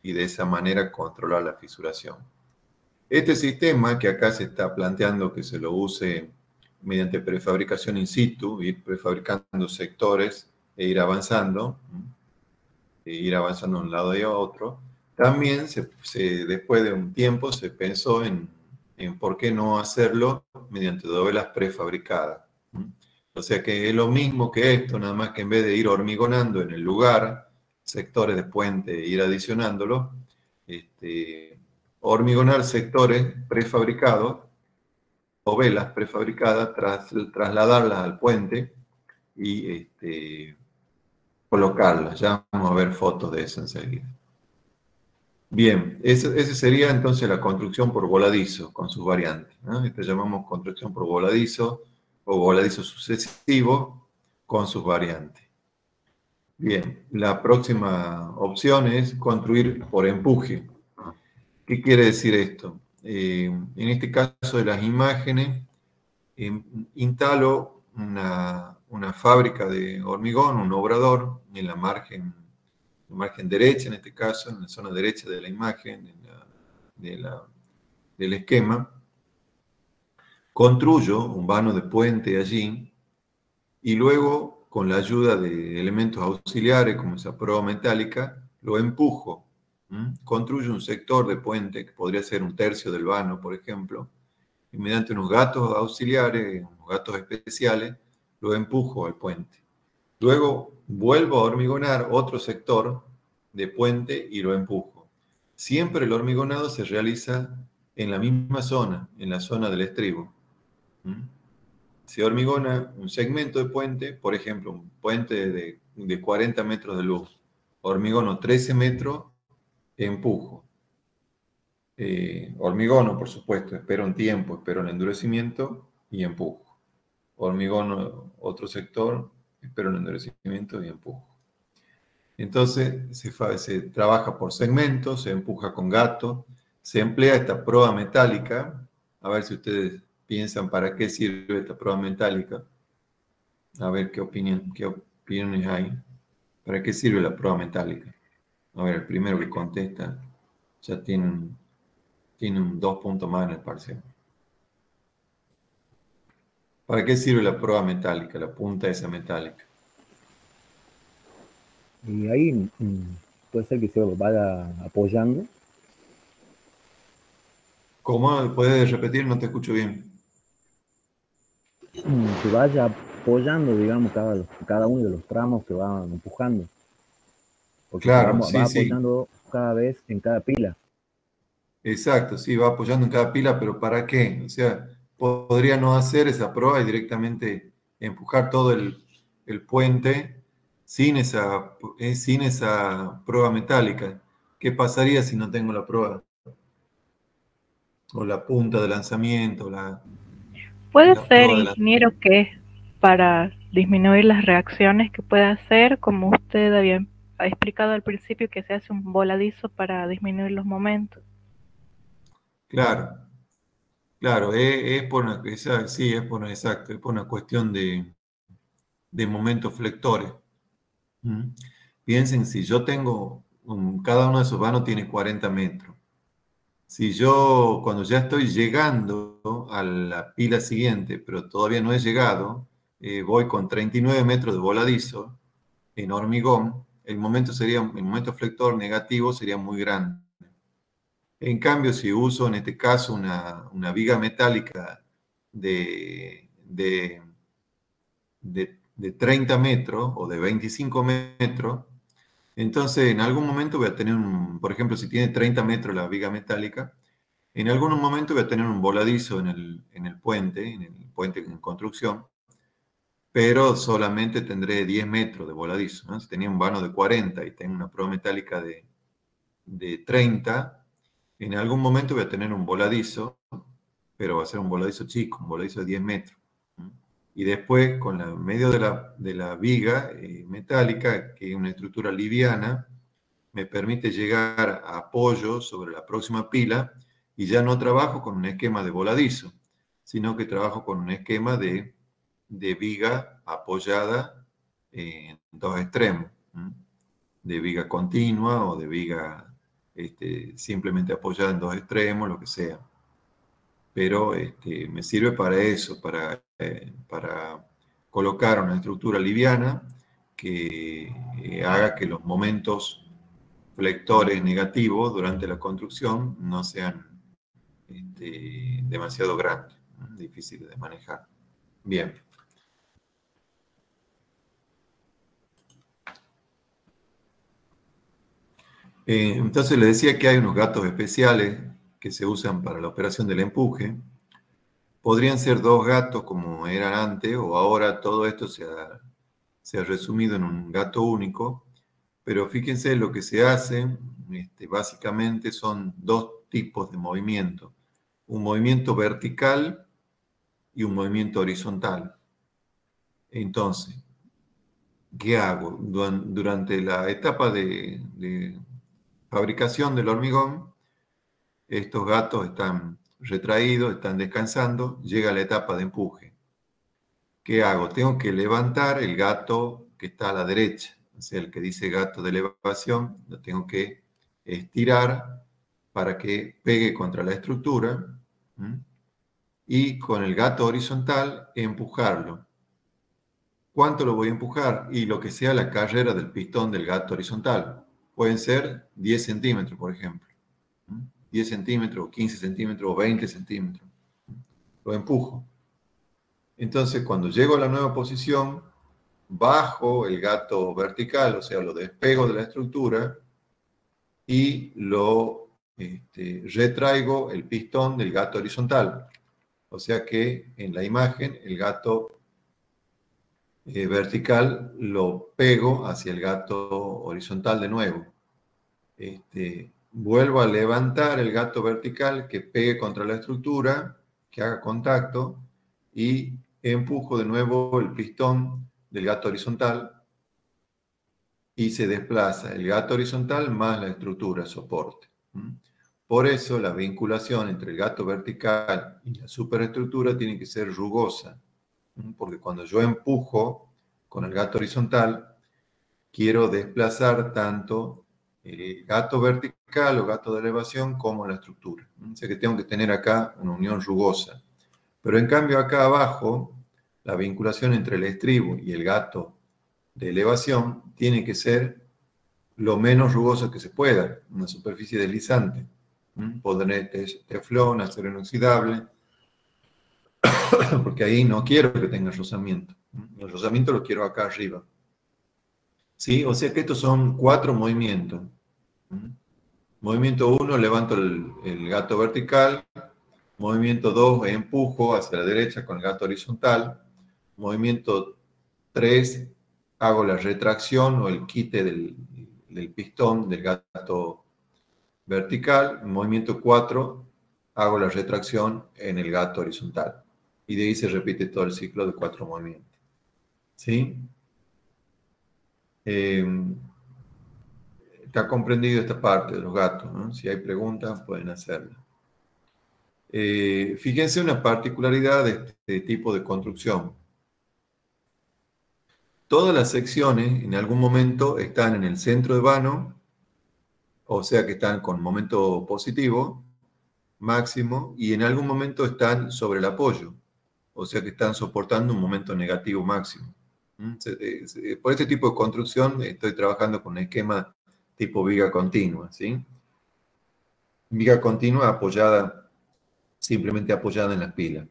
y de esa manera controlar la fisuración. Este sistema que acá se está planteando que se lo use mediante prefabricación in situ, ir prefabricando sectores e ir avanzando, e ir avanzando de un lado y a otro, también se, después de un tiempo se pensó en, en, por qué no hacerlo mediante dovelas prefabricadas. O sea que es lo mismo que esto, nada más que en vez de ir hormigonando en el lugar, sectores de puente ir adicionándolo, este, hormigonar sectores prefabricados o velas prefabricadas, tras, trasladarlas al puente y este, colocarlas. Ya vamos a ver fotos de eso enseguida. Bien, esa sería entonces la construcción por voladizo con sus variantes. Esto llamamos construcción por voladizo o voladizo sucesivo con sus variantes. Bien, la próxima opción es construir por empuje. ¿Qué quiere decir esto? Eh, en este caso de las imágenes, em, instalo una, fábrica de hormigón, un obrador, en la margen derecha, en este caso, en la zona derecha de la imagen, del esquema. Construyo un vano de puente allí y luego, con la ayuda de elementos auxiliares como esa prueba metálica, lo empujo. Construyo un sector de puente que podría ser un tercio del vano, por ejemplo, y mediante unos gatos auxiliares, unos gatos especiales, lo empujo al puente. Luego vuelvo a hormigonar otro sector de puente y lo empujo. Siempre el hormigonado se realiza en la misma zona, en la zona del estribo. Se hormigona un segmento de puente, por ejemplo, un puente de, de 40 metros de luz. Hormigono 13 metros, empujo. Eh, hormigono, por supuesto, espero un tiempo, espero el endurecimiento y empujo. Hormigono, otro sector, espero el endurecimiento y empujo. Entonces se, se trabaja por segmentos, se empuja con gato, se emplea esta proa metálica. A ver si ustedes piensan para qué sirve esta prueba metálica. A ver qué, opinión, qué opiniones hay. ¿Para qué sirve la prueba metálica? A ver, el primero que contesta ya tiene un, tiene un dos puntos más en el parcial. ¿Para qué sirve la prueba metálica, la punta esa metálica? Y ahí mm, puede ser que se vaya apoyando. ¿Cómo? ¿Puedes repetir? No te escucho bien. Mm, que vaya apoyando, digamos, cada, cada uno de los tramos que va empujando. Porque claro, va, apoyando cada vez en cada pila. Exacto, sí, va apoyando en cada pila, pero ¿para qué? O sea, podría no hacer esa prueba y directamente empujar todo el, puente sin esa, eh, sin esa prueba metálica. ¿Qué pasaría si no tengo la prueba? O la punta de lanzamiento, la, Puede ser, ingeniero, que para disminuir las reacciones que puede hacer, como usted había explicado al principio, que se hace un voladizo para disminuir los momentos. Claro, claro, es, por una, sí, es por, exacto, es por una cuestión de, de momentos flectores. Piensen, si yo tengo, cada uno de esos vanos tiene 40 metros. Si yo, cuando ya estoy llegando a la pila siguiente, pero todavía no he llegado, eh, voy con 39 metros de voladizo en hormigón, el momento, sería, el momento flector negativo sería muy grande. En cambio, si uso en este caso una, viga metálica de, de, de, de 30 metros o de 25 metros, entonces, en algún momento voy a tener un, por ejemplo, si tiene 30 metros la viga metálica, en algún momento voy a tener un voladizo en el, puente, en el puente en construcción, pero solamente tendré 10 metros de voladizo. Si tenía un vano de 40 y tengo una prueba metálica de, de 30, en algún momento voy a tener un voladizo, pero va a ser un voladizo chico, un voladizo de 10 metros y después con la medio de la, de la viga eh, metálica, que es una estructura liviana, me permite llegar a apoyo sobre la próxima pila y ya no trabajo con un esquema de voladizo, sino que trabajo con un esquema de, de viga apoyada en dos extremos, de viga continua o de viga este, simplemente apoyada en dos extremos, lo que sea pero este, me sirve para eso, para, eh, para colocar una estructura liviana que eh, haga que los momentos flectores negativos durante la construcción no sean este, demasiado grandes, difíciles de manejar. Bien. Eh, entonces le decía que hay unos gatos especiales que se usan para la operación del empuje. Podrían ser dos gatos como eran antes o ahora todo esto se ha, se ha resumido en un gato único, pero fíjense lo que se hace, este, básicamente son dos tipos de movimiento. Un movimiento vertical y un movimiento horizontal. Entonces, ¿qué hago? Durante la etapa de, fabricación del hormigón, estos gatos están retraídos, están descansando, llega la etapa de empuje. ¿Qué hago? Tengo que levantar el gato que está a la derecha, o el que dice gato de elevación, lo tengo que estirar para que pegue contra la estructura y con el gato horizontal empujarlo. ¿Cuánto lo voy a empujar? Y lo que sea la carrera del pistón del gato horizontal. Pueden ser 10 centímetros, por ejemplo. 10 centímetros, 15 centímetros, o 20 centímetros. Lo empujo. Entonces, cuando llego a la nueva posición, bajo el gato vertical, o sea, lo despego de la estructura y lo este, retraigo el pistón del gato horizontal. O sea que en la imagen el gato eh, vertical lo pego hacia el gato horizontal de nuevo. Este, vuelvo a levantar el gato vertical que pegue contra la estructura, que haga contacto y empujo de nuevo el pistón del gato horizontal y se desplaza el gato horizontal más la estructura soporte. Por eso la vinculación entre el gato vertical y la superestructura tiene que ser rugosa, porque cuando yo empujo con el gato horizontal, quiero desplazar tanto el gato vertical o gato de elevación como la estructura. O que tengo que tener acá una unión rugosa. Pero en cambio acá abajo, la vinculación entre el estribo y el gato de elevación tiene que ser lo menos rugoso que se pueda, una superficie deslizante. Poner teflón, acero inoxidable, porque ahí no quiero que tenga rozamiento. El rozamiento lo quiero acá arriba. ¿Sí? O sea que estos son cuatro movimientos. Movimiento 1, levanto el, gato vertical. Movimiento 2, empujo hacia la derecha con el gato horizontal. Movimiento 3, hago la retracción o el quite del, del pistón del gato vertical, en movimiento 4 hago la retracción en el gato horizontal. Y de ahí se repite todo el ciclo de cuatro movimientos. ¿Sí? Em, está comprendido esta parte de los gatos. Si hay preguntas, pueden hacerla. Eh, fíjense una particularidad de este tipo de construcción. Todas las secciones en algún momento están en el centro de vano o sea que están con momento positivo máximo y en algún momento están sobre el apoyo, o sea que están soportando un momento negativo máximo. Eh, por este tipo de construcción estoy trabajando con un esquema tipo viga continua, ¿sí? Viga continua apoyada, simplemente apoyada en las pilas.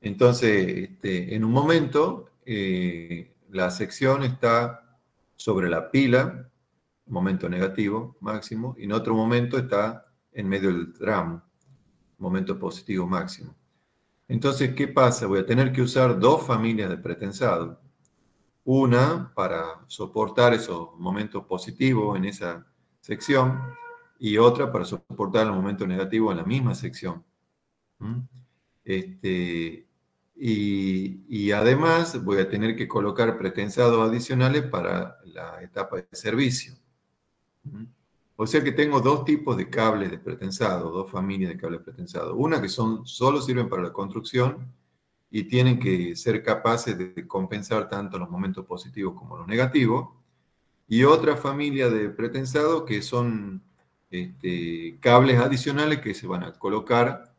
Entonces, este, en un momento, eh, la sección está sobre la pila momento negativo máximo, y en otro momento está en medio del tramo, momento positivo máximo. Entonces, ¿qué pasa? Voy a tener que usar dos familias de pretensado. Una para soportar esos momentos positivos en esa sección y otra para soportar los momentos negativos en la misma sección. ¿Mm? Este, y, y, además voy a tener que colocar pretensados adicionales para la etapa de servicio. O sea que tengo dos tipos de cables de pretensado, dos familias de cables pretensado. Una que son, solo sirven para la construcción y tienen que ser capaces de compensar tanto los momentos positivos como los negativos. Y otra familia de pretensado que son este, cables adicionales que se van a colocar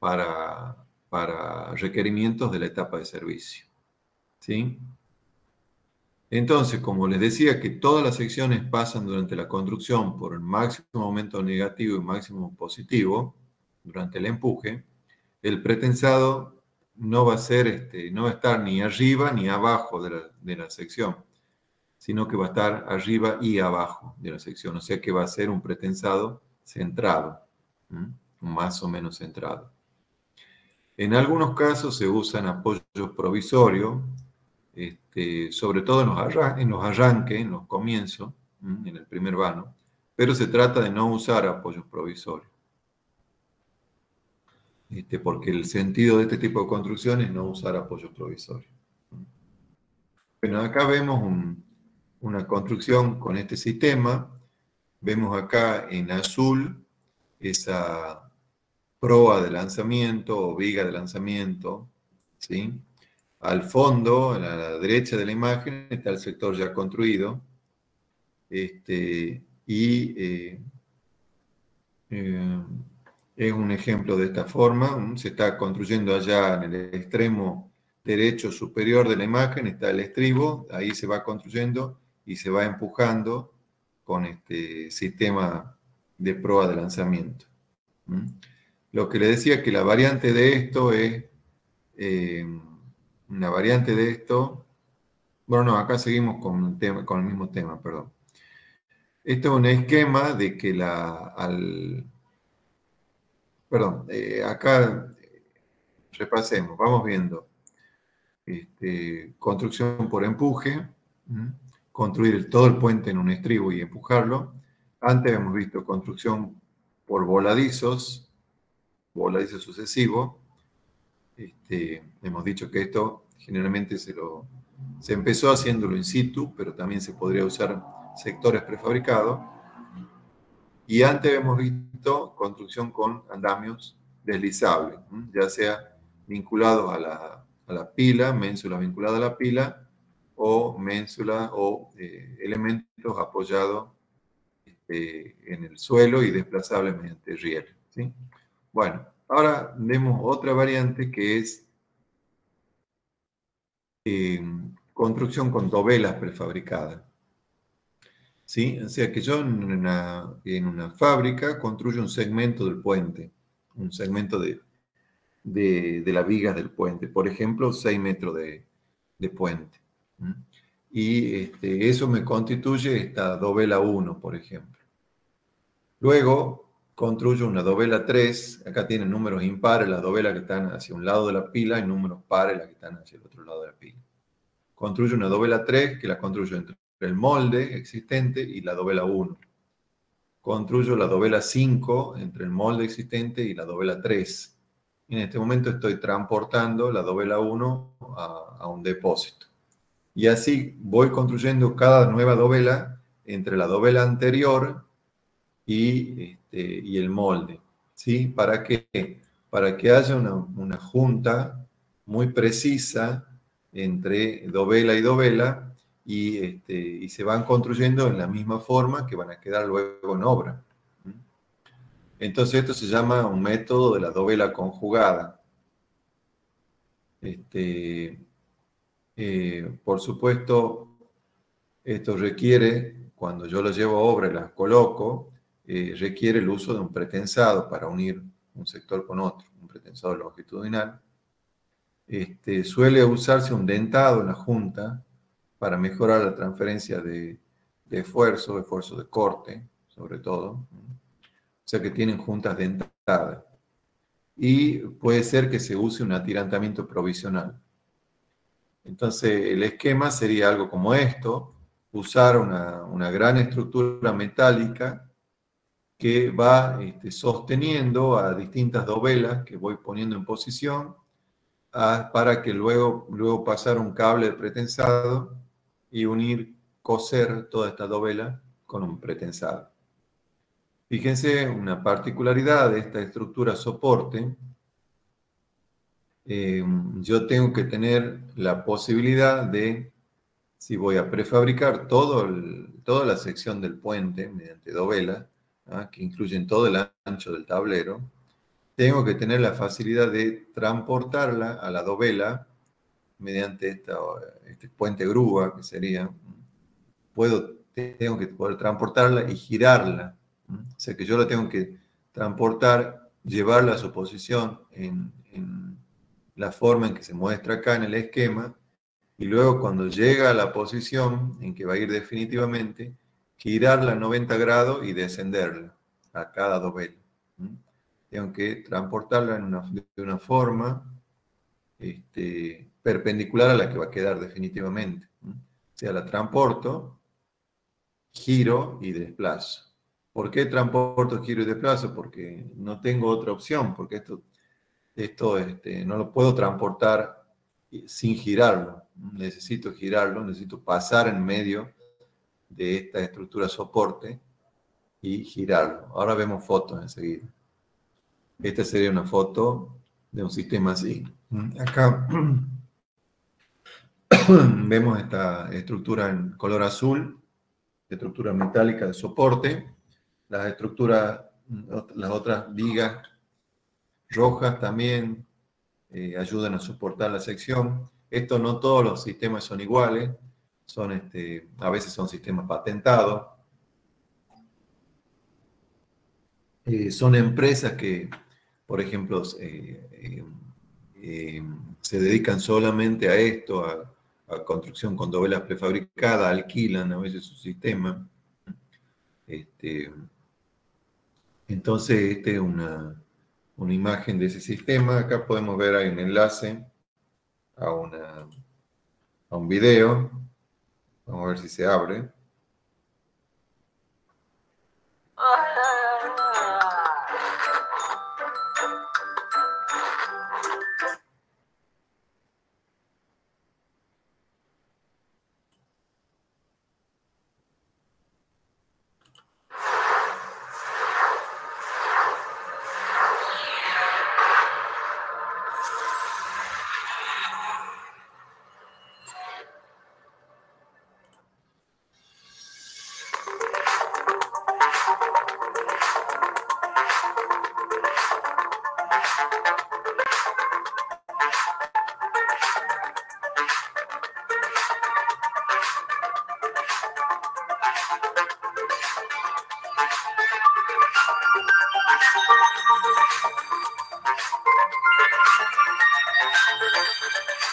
para, para requerimientos de la etapa de servicio. ¿Sí? Entonces, como les decía que todas las secciones pasan durante la construcción por el máximo momento negativo y máximo positivo durante el empuje, el pretensado no va a ser, este, no va a estar ni arriba ni abajo de la, sección, sino que va a estar arriba y abajo de la sección, o sea que va a ser un pretensado centrado, más o menos centrado. En algunos casos se usan apoyos provisorios, este, sobre todo en los, en los arranques, en los comienzos, en el primer vano, pero se trata de no usar apoyos provisorios. este, porque el sentido de este tipo de construcción es no usar apoyos provisorios. Bueno, acá vemos una construcción con este sistema. Vemos acá en azul esa proa de lanzamiento o viga de lanzamiento. ¿sí? Al fondo, a la derecha de la imagen, está el sector ya construido. Este, y eh, eh, es un ejemplo de esta forma. Se está construyendo allá en el extremo derecho superior de la imagen, está el estribo, ahí se va construyendo y se va empujando con este sistema de proa de lanzamiento. Lo que le decía que la variante de esto es, eh, una variante de esto, bueno, no, acá seguimos con el, tema, con el mismo tema, perdón. Esto es un esquema de que la, al, perdón, eh, acá repasemos, vamos viendo. Este, construcción por empuje, construir todo el puente en un estribo y empujarlo. Antes hemos visto construcción por voladizos, voladizo sucesivo. Este, hemos dicho que esto generalmente se, lo, se empezó haciéndolo in situ, pero también se podría usar sectores prefabricados. Y antes hemos visto construcción con andamios deslizables, ya sea vinculados a la, a la pila, ménsula vinculada a la pila, o ménsula o eh, elementos apoyados este, en el suelo y desplazables mediante riel. ¿sí? Bueno, ahora vemos otra variante que es eh, construcción con dovelas prefabricadas. ¿Sí? O sea que yo en una, en fábrica construyo un segmento del puente, un segmento de, de, las vigas del puente, por ejemplo, 6 metros de, de puente. Y este, eso me constituye esta dovela 1, por ejemplo. Luego construyo una dovela 3, acá tiene números impares, las dovelas que están hacia un lado de la pila y números pares las que están hacia el otro lado de la pila. Construyo una dovela 3 que la construyo entre el molde existente y la dovela 1. Construyo la dovela 5 entre el molde existente y la dovela 3. En este momento estoy transportando la dovela 1 a, a un depósito. Y así voy construyendo cada nueva dovela entre la dovela anterior y, este, y el molde. ¿Sí? ¿Para qué? Para que haya una, una junta muy precisa entre dovela y dovela y, este, y se van construyendo en la misma forma que van a quedar luego en obra. Entonces esto se llama un método de la dovela conjugada. Este, eh, por supuesto, esto requiere, cuando yo lo llevo a obra y las coloco, eh, requiere el uso de un pretensado para unir un sector con otro, un pretensado longitudinal. Este, suele usarse un dentado en la junta para mejorar la transferencia de, esfuerzo, esfuerzo de corte, sobre todo. O sea que tienen juntas dentadas. Y puede ser que se use un atirantamiento provisional. Entonces, el esquema sería algo como esto, usar una, gran estructura metálica que va este, sosteniendo a distintas dovelas que voy poniendo en posición para que luego, luego pasar un cable de pretensado y unir, coser toda esta dovela con un pretensado. Fíjense una particularidad de esta estructura soporte. Eh, yo tengo que tener la posibilidad de, si voy a prefabricar todo toda la sección del puente mediante dovela, que incluyen todo el ancho del tablero, tengo que tener la facilidad de transportarla a la dovela mediante este puente grúa, que sería, puedo, tengo que poder transportarla y girarla. O sea que yo la tengo que transportar, llevarla a su posición en, en la forma en que se muestra acá en el esquema, y luego cuando llega a la posición en que va a ir definitivamente, girarla a 90 grados y descenderla a cada dovel. Tengo que transportarla en una, de una forma este, perpendicular a la que va a quedar definitivamente. O sea, la transporto, giro y desplazo. ¿Por qué transporto, giro y desplazo? Porque no tengo otra opción, porque esto esto este, no lo puedo transportar sin girarlo. Necesito girarlo, necesito pasar en medio de esta estructura soporte y girarlo. Ahora vemos fotos enseguida. Esta sería una foto de un sistema así. Acá vemos esta estructura en color azul, estructura metálica de soporte. Las estructuras, las otras vigas rojas también eh, ayudan a soportar la sección. Esto no todos los sistemas son iguales, son este, a veces son sistemas patentados. Eh, son empresas que, por ejemplo, eh, se dedican solamente a esto, a, construcción con dovelas prefabricadas, alquilan a veces su sistema. Este, entonces, esta es una, una imagen de ese sistema. Acá podemos ver, hay un enlace a, una, a un video. Vamos a ver si se abre. Thank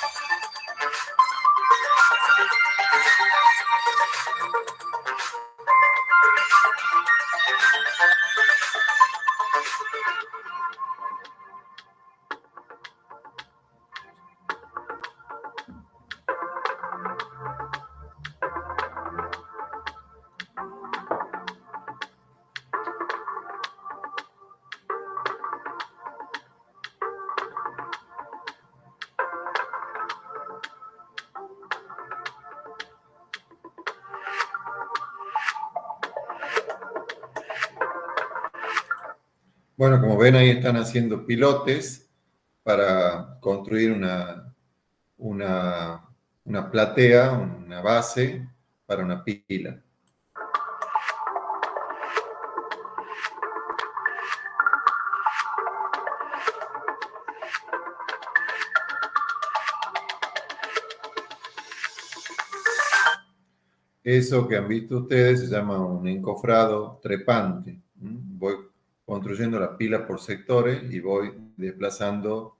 you. Bueno, como ven ahí están haciendo pilotes para construir una, una, una platea, una base para una pila. Eso que han visto ustedes se llama un encofrado trepante. Construyendo la pila por sectores y voy desplazando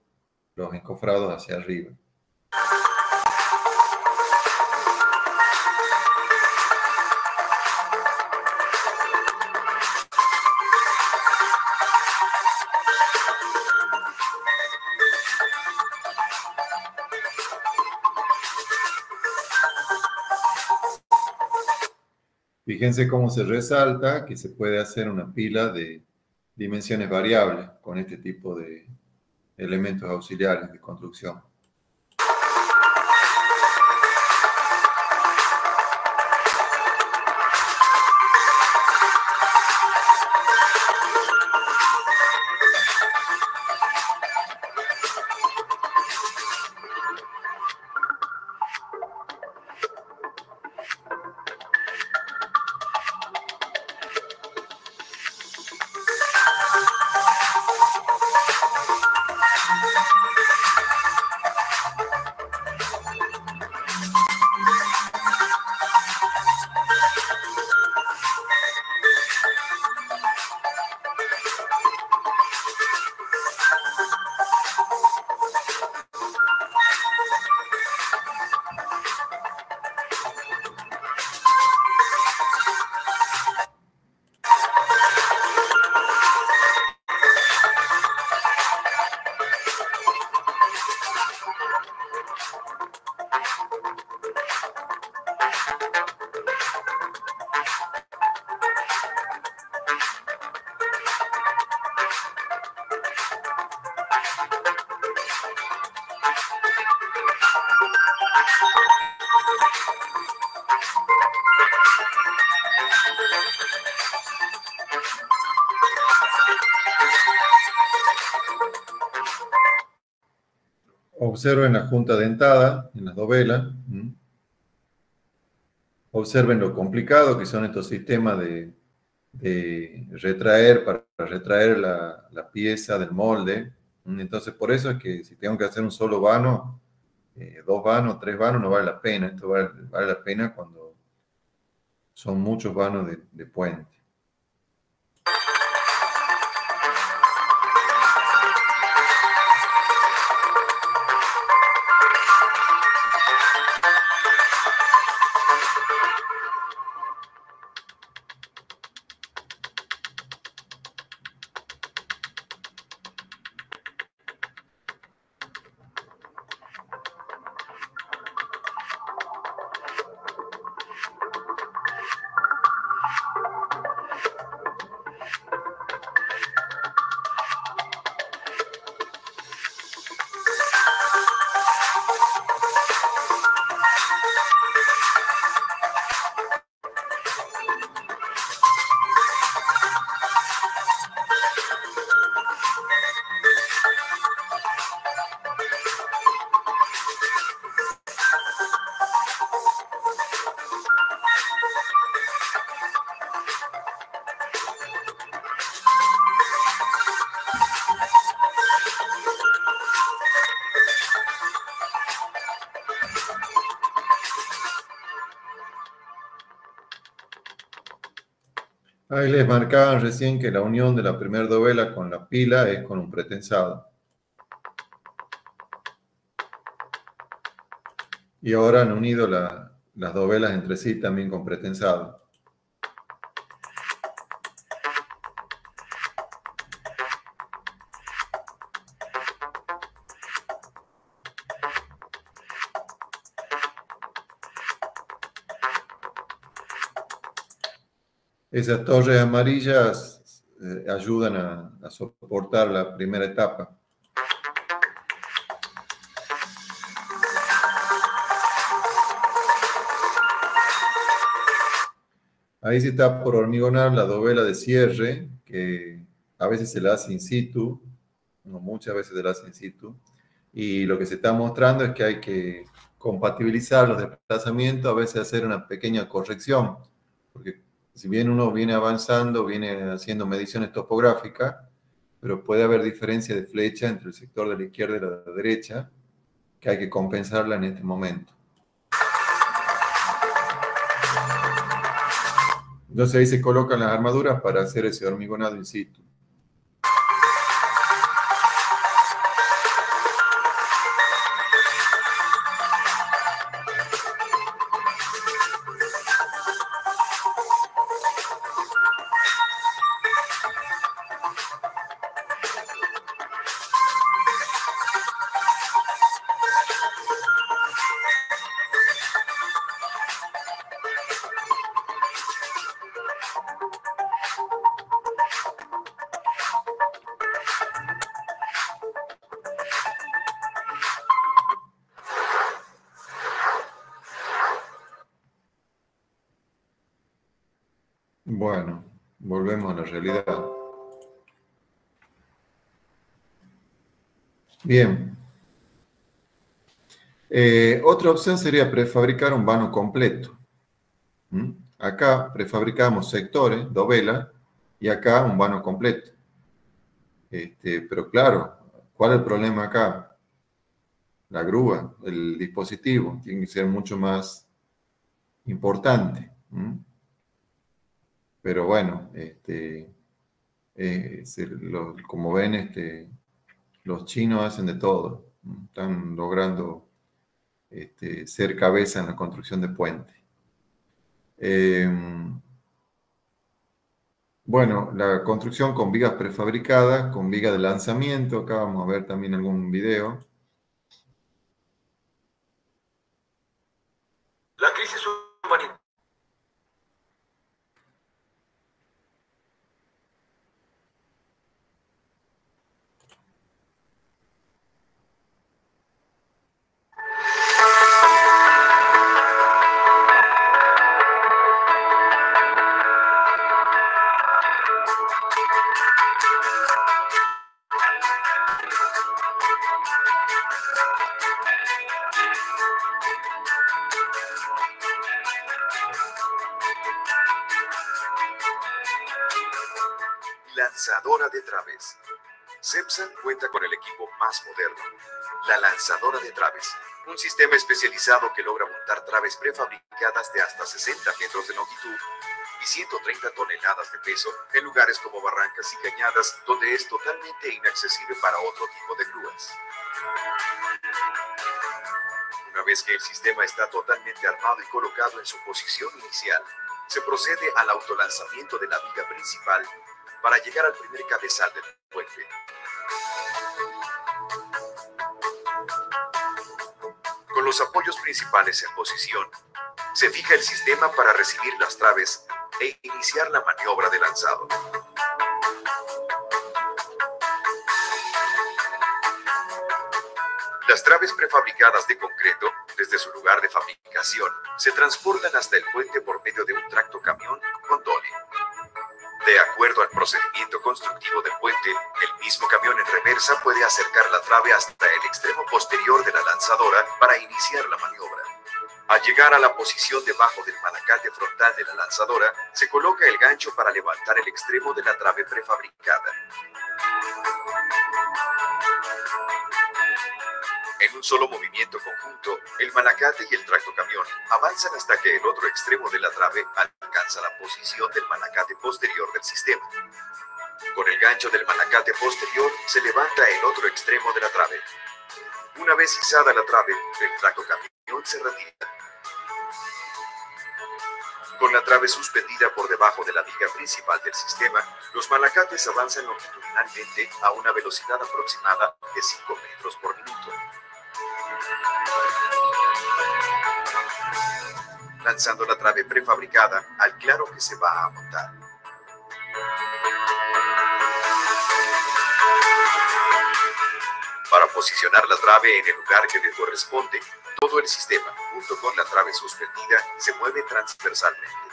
los encofrados hacia arriba. Fíjense cómo se resalta que se puede hacer una pila de dimensiones variables con este tipo de elementos auxiliares de construcción. Observen la junta dentada en las dovelas. Observen lo complicado que son estos sistemas de, retraer para retraer la, pieza del molde. Entonces, por eso es que si tengo que hacer un solo vano, eh, dos vanos, tres vanos, no vale la pena. Esto vale, la pena cuando son muchos vanos de puente. Les marcaban recién que la unión de la primera dovela con la pila es con un pretensado. Y ahora han unido las dovelas entre sí también con pretensado. Esas torres amarillas eh, ayudan a, soportar la primera etapa. Ahí se está por hormigonar la dovela de cierre, que a veces se la hace in situ, no muchas veces se la hace in situ, y lo que se está mostrando es que hay que compatibilizar los desplazamientos, a veces hacer una pequeña corrección, si bien uno viene avanzando, viene haciendo mediciones topográficas, pero puede haber diferencia de flecha entre el sector de la izquierda y la derecha, que hay que compensarla en este momento. Entonces ahí se colocan las armaduras para hacer ese hormigonado in situ. Bien. Eh, otra opción sería prefabricar un vano completo. ¿Mm? Acá prefabricamos sectores, dovela, y acá un vano completo. Este, pero claro, ¿cuál es el problema acá? La grúa, el dispositivo, tiene que ser mucho más importante. ¿Mm? Pero bueno, este, eh, como ven, este, los chinos hacen de todo. Están logrando este, ser cabeza en la construcción de puentes. Em, bueno, la construcción con vigas prefabricadas, con vigas de lanzamiento. Acá vamos a ver también algún video. Un sistema especializado que logra montar traves prefabricadas de hasta 60 metros de longitud y 130 toneladas de peso en lugares como barrancas y cañadas donde es totalmente inaccesible para otro tipo de grúas. Una vez que el sistema está totalmente armado y colocado en su posición inicial, se procede al autolanzamiento de la viga principal para llegar al primer cabezal del puente. Los apoyos principales en posición, se fija el sistema para recibir las traves e iniciar la maniobra de lanzado. Las traves prefabricadas de concreto, desde su lugar de fabricación, se transportan hasta el puente por medio de un tracto camión con dolly. De acuerdo al procedimiento constructivo del puente, el mismo camión en reversa puede acercar la trave hasta el extremo posterior de la lanzadora para iniciar la maniobra. Al llegar a la posición debajo del malacate frontal de la lanzadora, se coloca el gancho para levantar el extremo de la trave prefabricada. En un solo movimiento conjunto, el malacate y el tractocamión avanzan hasta que el otro extremo de la trave alcanza la posición del malacate posterior del sistema. Con el gancho del malacate posterior se levanta el otro extremo de la trave. Una vez izada la trave, el tractocamión se retira. Con la trave suspendida por debajo de la viga principal del sistema, los malacates avanzan longitudinalmente a una velocidad aproximada de 5 metros por minuto. Lanzando la trave prefabricada al claro que se va a montar. Para posicionar la trave en el lugar que le corresponde, todo el sistema, junto con la trave suspendida, se mueve transversalmente.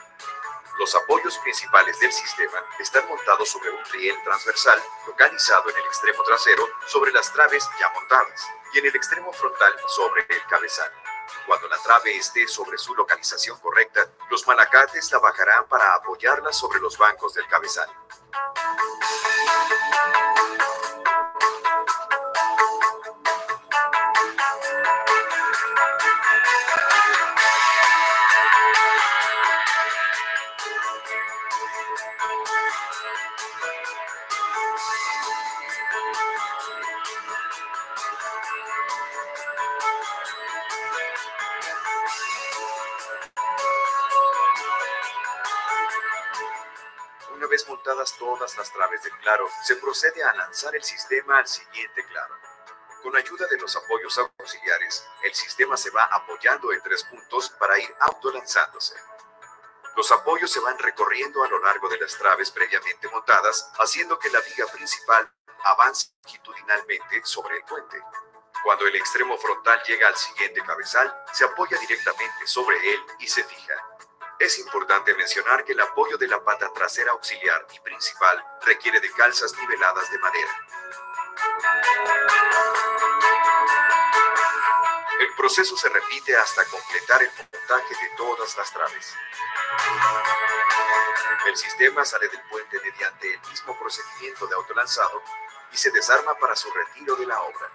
Los apoyos principales del sistema están montados sobre un riel transversal localizado en el extremo trasero sobre las traves ya montadas y en el extremo frontal sobre el cabezal. Cuando la trave esté sobre su localización correcta, los malacates la bajarán para apoyarla sobre los bancos del cabezal. Todas las traves del claro, se procede a lanzar el sistema al siguiente claro. Con ayuda de los apoyos auxiliares, el sistema se va apoyando en tres puntos para ir autolanzándose. Los apoyos se van recorriendo a lo largo de las traves previamente montadas, haciendo que la viga principal avance longitudinalmente sobre el puente. Cuando el extremo frontal llega al siguiente cabezal, se apoya directamente sobre él y se fija. Es importante mencionar que el apoyo de la pata trasera auxiliar y principal requiere de calzas niveladas de madera. El proceso se repite hasta completar el montaje de todas las traves. El sistema sale del puente mediante el mismo procedimiento de autolanzado y se desarma para su retiro de la obra.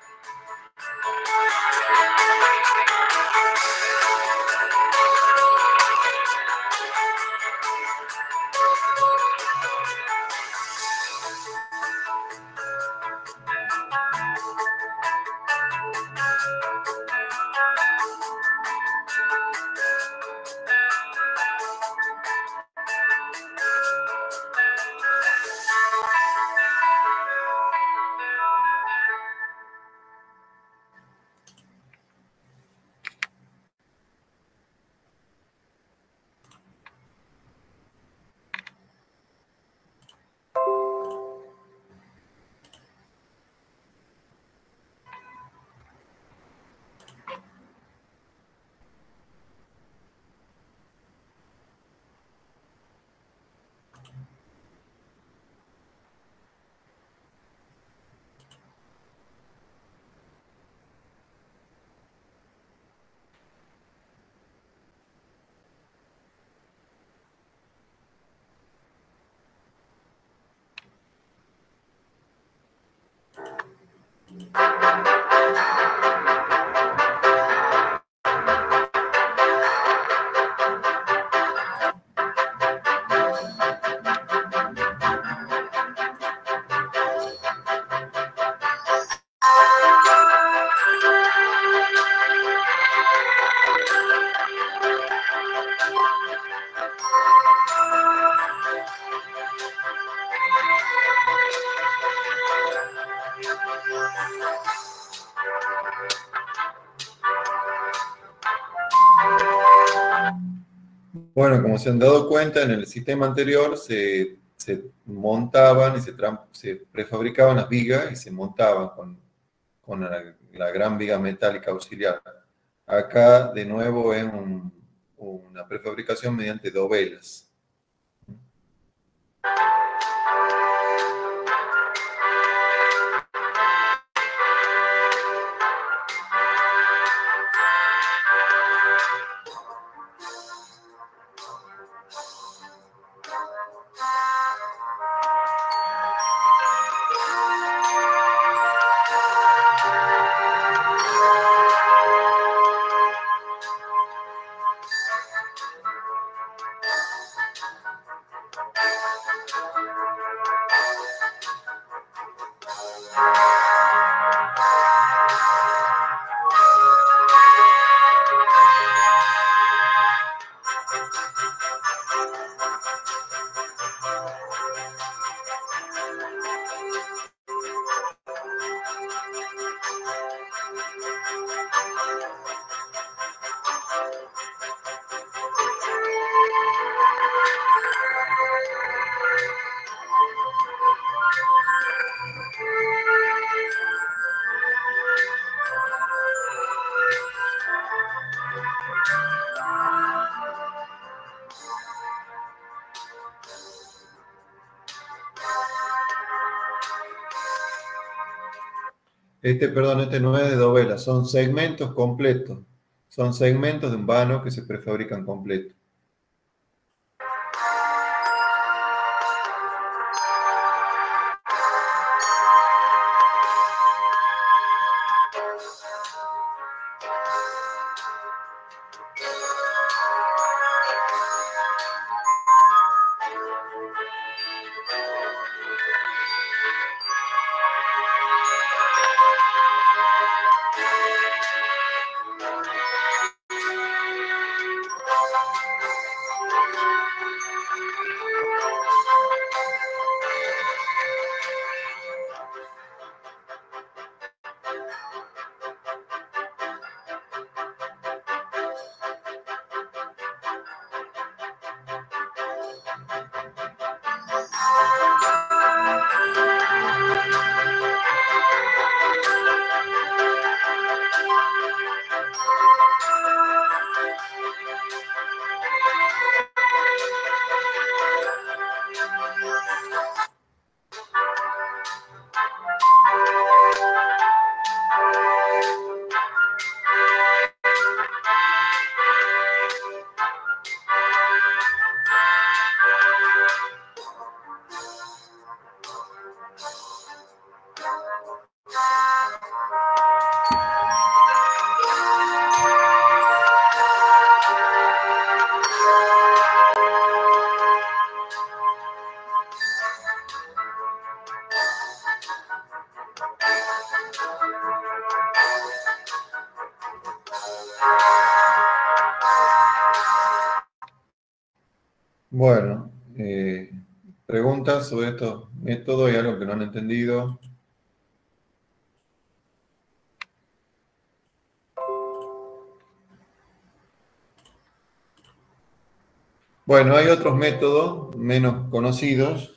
Se han dado cuenta, en el sistema anterior se, montaban y se, se, prefabricaban las vigas y se montaban con, con la, gran viga metálica auxiliar. Acá, de nuevo, es una prefabricación mediante dovelas. Este, perdón, este no es de dovela, son segmentos completos. Son segmentos de un vano que se prefabrican completos. Bueno, hay otros métodos menos conocidos.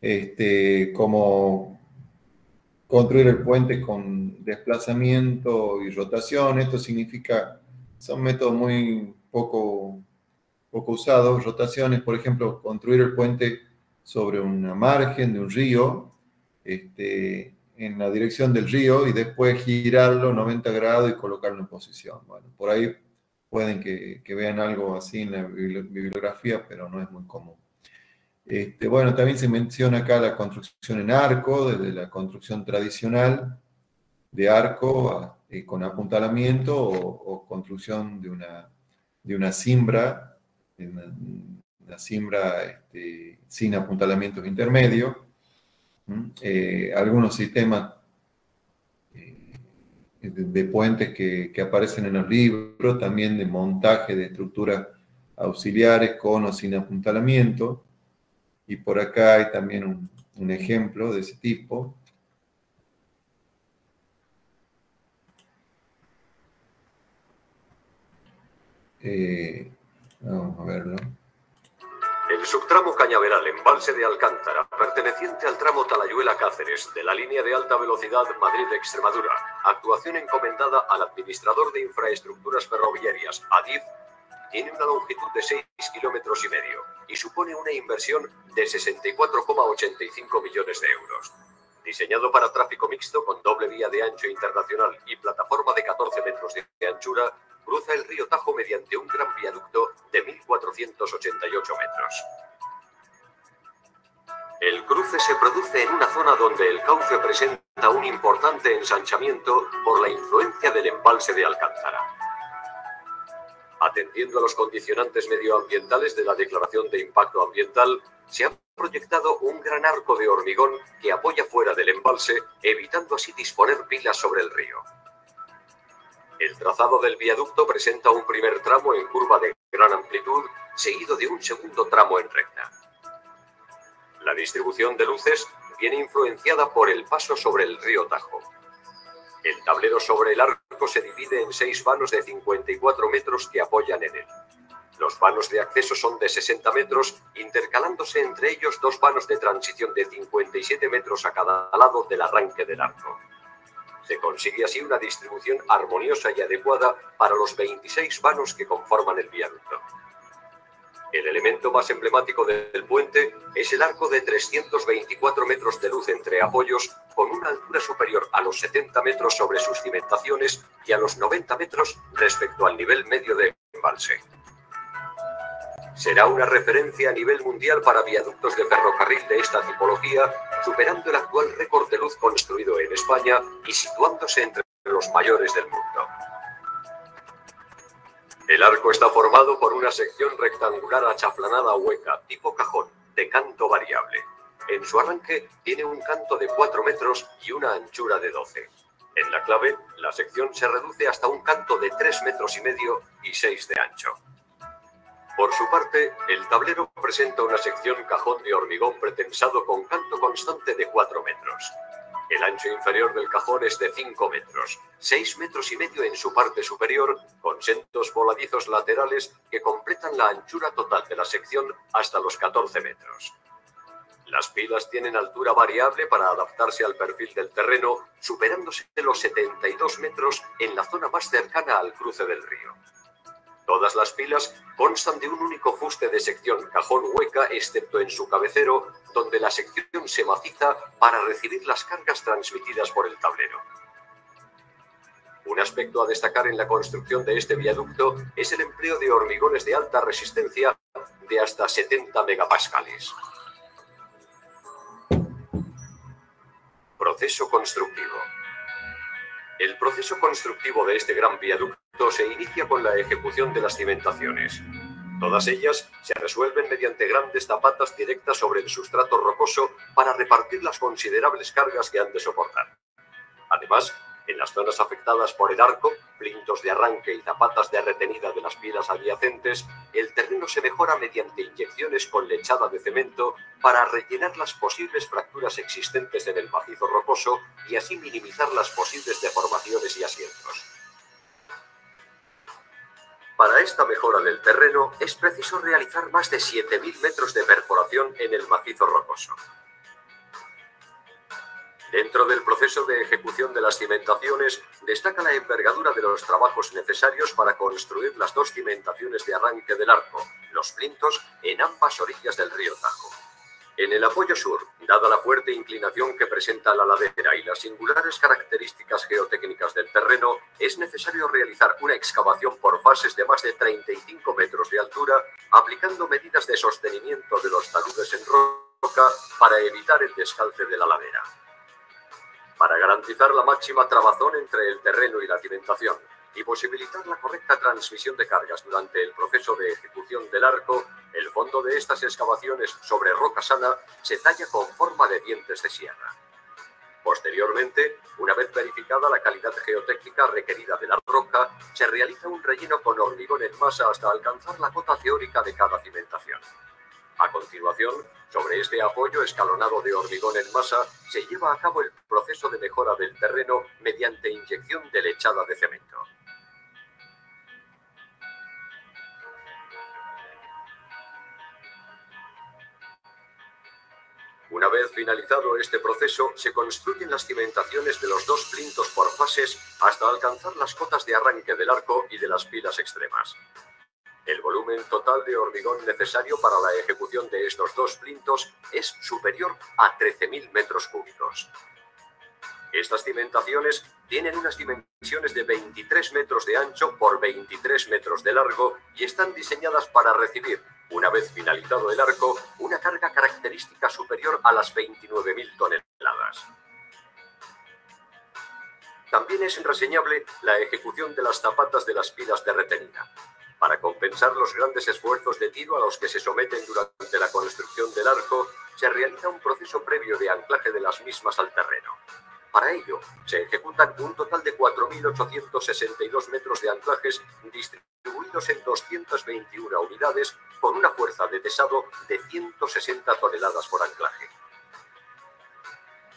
Este, como construir el puente con desplazamiento y rotación. Esto significa, son métodos muy poco, poco usados. Rotaciones, por ejemplo, construir el puente sobre una margen de un río, este, dirección del río y después girarlo 90 grados y colocarlo en posición. Bueno, por ahí pueden que, que vean algo así en la bibliografía, pero no es muy común. Este, bueno, también se menciona acá la construcción en arco, desde la construcción tradicional de arco con apuntalamiento o, construcción de una, de una cimbra, una, cimbra este, sin apuntalamientos intermedios. Eh, algunos sistemas de, puentes que, que, aparecen en los libros, también de montaje de estructuras auxiliares con o sin apuntalamiento. Y por acá hay también un, un ejemplo de ese tipo. Eh, vamos a verlo. El subtramo Cañaveral, embalse de Alcántara, perteneciente al tramo Talayuela-Cáceres, de la línea de alta velocidad Madrid-Extremadura, actuación encomendada al administrador de infraestructuras ferroviarias, ADIF, tiene una longitud de 6 kilómetros y medio y supone una inversión de 64,85 millones de euros. Diseñado para tráfico mixto con doble vía de ancho internacional y plataforma de 14 metros de anchura, cruza el río Tajo mediante un gran viaducto de 1.488 metros. El cruce se produce en una zona donde el cauce presenta un importante ensanchamiento por la influencia del embalse de Alcántara. Atendiendo a los condicionantes medioambientales de la Declaración de Impacto Ambiental, se ha proyectado un gran arco de hormigón que apoya fuera del embalse, evitando así disponer pilas sobre el río. El trazado del viaducto presenta un primer tramo en curva de gran amplitud, seguido de un segundo tramo en recta. La distribución de luces viene influenciada por el paso sobre el río Tajo. El tablero sobre el arco se divide en seis vanos de 54 metros que apoyan en él. Los vanos de acceso son de 60 metros, intercalándose entre ellos dos vanos de transición de 57 metros a cada lado del arranque del arco. Se consigue así una distribución armoniosa y adecuada para los 26 vanos que conforman el viaducto. El elemento más emblemático del puente es el arco de 324 metros de luz entre apoyos con una altura superior a los 70 metros sobre sus cimentaciones y a los 90 metros respecto al nivel medio del embalse. Será una referencia a nivel mundial para viaductos de ferrocarril de esta tipología, superando el actual récord de luz construido en España y situándose entre los mayores del mundo. El arco está formado por una sección rectangular achaflanada hueca, tipo cajón, de canto variable. En su arranque tiene un canto de 4 metros y una anchura de 12. En la clave, la sección se reduce hasta un canto de 3 metros y medio y 6 de ancho. Por su parte, el tablero presenta una sección cajón de hormigón pretensado con canto constante de 4 metros. El ancho inferior del cajón es de 5 metros, 6 metros y medio en su parte superior, con sentos voladizos laterales que completan la anchura total de la sección hasta los 14 metros. Las pilas tienen altura variable para adaptarse al perfil del terreno, superándose los 72 metros en la zona más cercana al cruce del río. Todas las pilas constan de un único fuste de sección cajón hueca, excepto en su cabecero, donde la sección se maciza para recibir las cargas transmitidas por el tablero. Un aspecto a destacar en la construcción de este viaducto es el empleo de hormigones de alta resistencia de hasta 70 megapascales. Proceso constructivo. El proceso constructivo de este gran viaducto se inicia con la ejecución de las cimentaciones. Todas ellas se resuelven mediante grandes zapatas directas sobre el sustrato rocoso para repartir las considerables cargas que han de soportar. Además, en las zonas afectadas por el arco, plintos de arranque y zapatas de retenida de las pilas adyacentes, el terreno se mejora mediante inyecciones con lechada de cemento para rellenar las posibles fracturas existentes en el macizo rocoso y así minimizar las posibles deformaciones y asientos. Para esta mejora del terreno es preciso realizar más de 7.000 metros de perforación en el macizo rocoso. Dentro del proceso de ejecución de las cimentaciones destaca la envergadura de los trabajos necesarios para construir las dos cimentaciones de arranque del arco, los plintos, en ambas orillas del río Tajo. En el apoyo sur, dada la fuerte inclinación que presenta la ladera y las singulares características geotécnicas del terreno, es necesario realizar una excavación por fases de más de 35 metros de altura, aplicando medidas de sostenimiento de los taludes en roca para evitar el descalce de la ladera. Para garantizar la máxima trabazón entre el terreno y la cimentación, y posibilitar la correcta transmisión de cargas durante el proceso de ejecución del arco, el fondo de estas excavaciones sobre roca sana se talla con forma de dientes de sierra. Posteriormente, una vez verificada la calidad geotécnica requerida de la roca, se realiza un relleno con hormigón en masa hasta alcanzar la cota teórica de cada cimentación. A continuación, sobre este apoyo escalonado de hormigón en masa, se lleva a cabo el proceso de mejora del terreno mediante inyección de lechada de cemento. Una vez finalizado este proceso, se construyen las cimentaciones de los dos plintos por fases hasta alcanzar las cotas de arranque del arco y de las pilas extremas. El volumen total de hormigón necesario para la ejecución de estos dos plintos es superior a 13.000 metros cúbicos. Estas cimentaciones tienen unas dimensiones de 23 metros de ancho por 23 metros de largo y están diseñadas para recibir una vez finalizado el arco, una carga característica superior a las 29.000 toneladas. También es reseñable la ejecución de las zapatas de las pilas de retenida. Para compensar los grandes esfuerzos de tiro a los que se someten durante la construcción del arco, se realiza un proceso previo de anclaje de las mismas al terreno. Para ello, se ejecutan un total de 4.862 metros de anclajes distribuidos en 221 unidades con una fuerza de pesado de 160 toneladas por anclaje.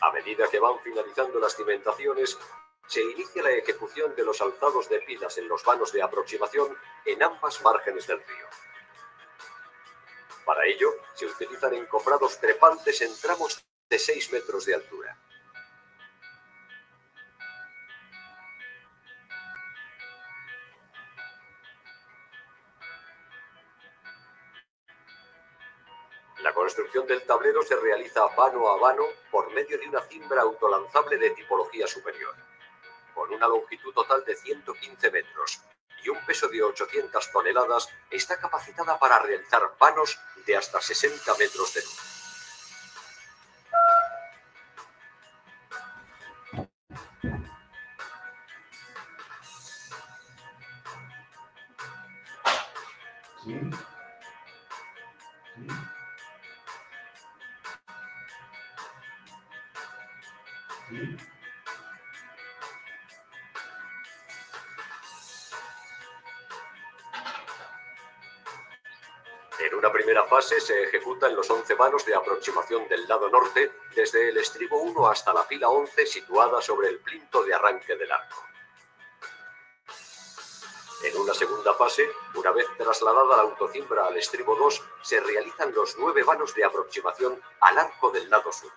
A medida que van finalizando las cimentaciones, se inicia la ejecución de los alzados de pilas en los vanos de aproximación en ambas márgenes del río. Para ello, se utilizan encofrados trepantes en tramos de 6 metros de altura. Construcción del tablero se realiza vano a vano por medio de una cimbra autolanzable de tipología superior. Con una longitud total de 115 metros y un peso de 800 toneladas, está capacitada para realizar vanos de hasta 60 metros de luz. Fase se ejecutan los 11 vanos de aproximación del lado norte, desde el estribo 1 hasta la fila 11 situada sobre el plinto de arranque del arco. En una segunda fase, una vez trasladada la autocimbra al estribo 2, se realizan los nueve vanos de aproximación al arco del lado sur.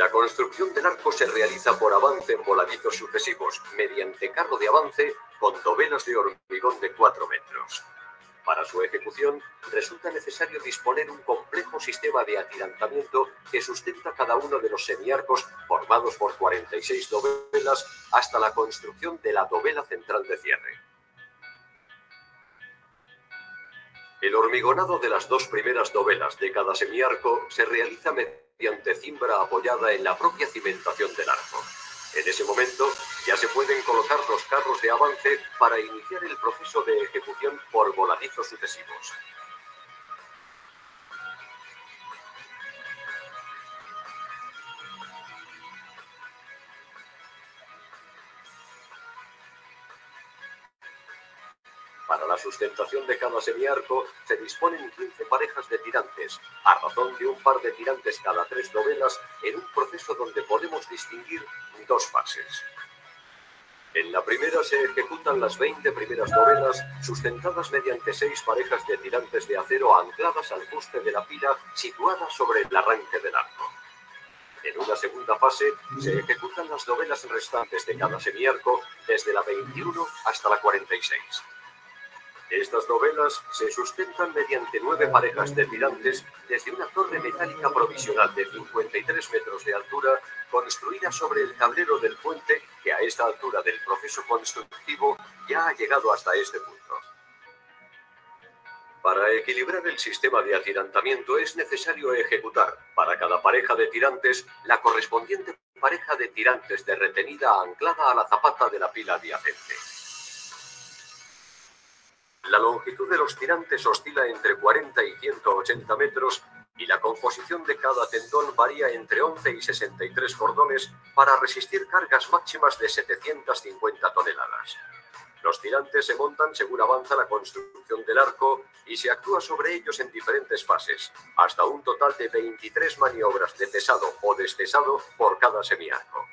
La construcción del arco se realiza por avance en voladizos sucesivos, mediante carro de avance con dovelas de hormigón de 4 metros. Para su ejecución resulta necesario disponer un complejo sistema de atirantamiento que sustenta cada uno de los semiarcos formados por 46 dovelas hasta la construcción de la dovela central de cierre. El hormigonado de las dos primeras dovelas de cada semiarco se realiza mediante cimbra apoyada en la propia cimentación del arco. En ese momento ya se pueden colocar los carros de avance para iniciar el proceso de ejecución por voladizos sucesivos. Sustentación de cada semiarco se disponen 15 parejas de tirantes, a razón de un par de tirantes cada tres dovelas, en un proceso donde podemos distinguir dos fases. En la primera se ejecutan las 20 primeras dovelas, sustentadas mediante seis parejas de tirantes de acero ancladas al fuste de la pila situada sobre el arranque del arco. En una segunda fase se ejecutan las dovelas restantes de cada semiarco desde la 21 hasta la 46. Estas novelas se sustentan mediante nueve parejas de tirantes desde una torre metálica provisional de 53 metros de altura construida sobre el tablero del puente que a esta altura del proceso constructivo ya ha llegado hasta este punto. Para equilibrar el sistema de atirantamiento es necesario ejecutar para cada pareja de tirantes la correspondiente pareja de tirantes de retenida anclada a la zapata de la pila adyacente. La longitud de los tirantes oscila entre 40 y 180 metros y la composición de cada tendón varía entre 11 y 63 cordones para resistir cargas máximas de 750 toneladas. Los tirantes se montan según avanza la construcción del arco y se actúa sobre ellos en diferentes fases, hasta un total de 23 maniobras de pesado o despesado por cada semiarco.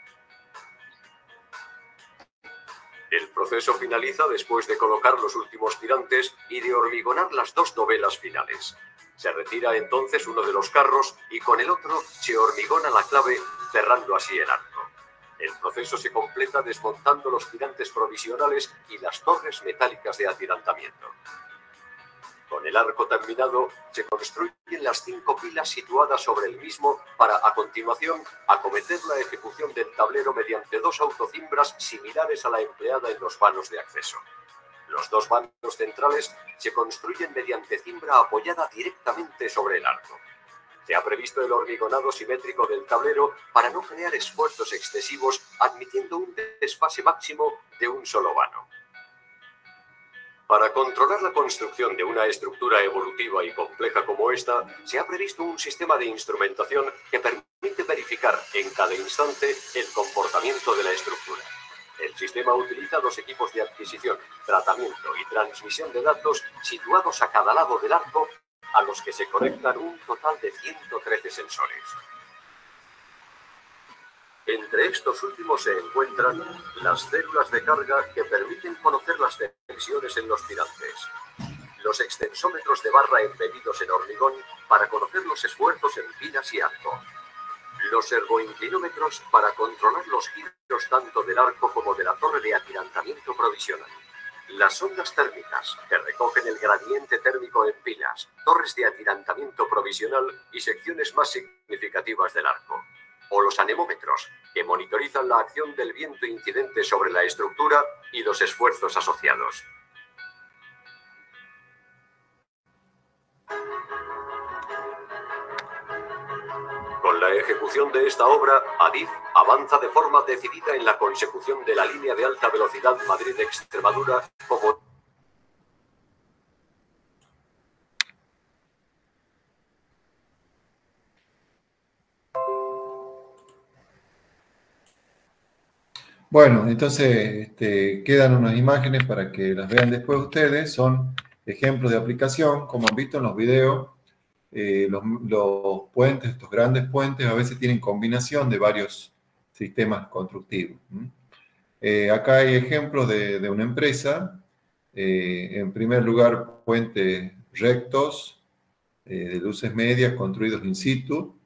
El proceso finaliza después de colocar los últimos tirantes y de hormigonar las dos dovelas finales. Se retira entonces uno de los carros y con el otro se hormigona la clave, cerrando así el arco. El proceso se completa desmontando los tirantes provisionales y las torres metálicas de atirantamiento. Con el arco terminado, se construyen las cinco pilas situadas sobre el mismo para, a continuación, acometer la ejecución del tablero mediante dos autocimbras similares a la empleada en los vanos de acceso. Los dos vanos centrales se construyen mediante cimbra apoyada directamente sobre el arco. Se ha previsto el hormigonado simétrico del tablero para no crear esfuerzos excesivos, admitiendo un desfase máximo de un solo vano. Para controlar la construcción de una estructura evolutiva y compleja como esta, se ha previsto un sistema de instrumentación que permite verificar en cada instante el comportamiento de la estructura. El sistema utiliza dos equipos de adquisición, tratamiento y transmisión de datos situados a cada lado del arco, a los que se conectan un total de 113 sensores. Entre estos últimos se encuentran las células de carga que permiten conocer las tensiones en los tirantes, los extensómetros de barra embedidos en hormigón para conocer los esfuerzos en pilas y arco, los ergoinclinómetros para controlar los giros tanto del arco como de la torre de atirantamiento provisional, las ondas térmicas que recogen el gradiente térmico en pilas, torres de atirantamiento provisional y secciones más significativas del arco o los anemómetros, que monitorizan la acción del viento incidente sobre la estructura y los esfuerzos asociados. Con la ejecución de esta obra, Adif avanza de forma decidida en la consecución de la línea de alta velocidad Madrid-Extremadura como Bueno, entonces este, quedan unas imágenes para que las vean después ustedes. Son ejemplos de aplicación, como han visto en los videos. Eh, los, puentes, estos grandes puentes, a veces tienen combinación de varios sistemas constructivos. Eh, acá hay ejemplos de, una empresa. Eh, en primer lugar, puentes rectos de luces medias construidos in situ.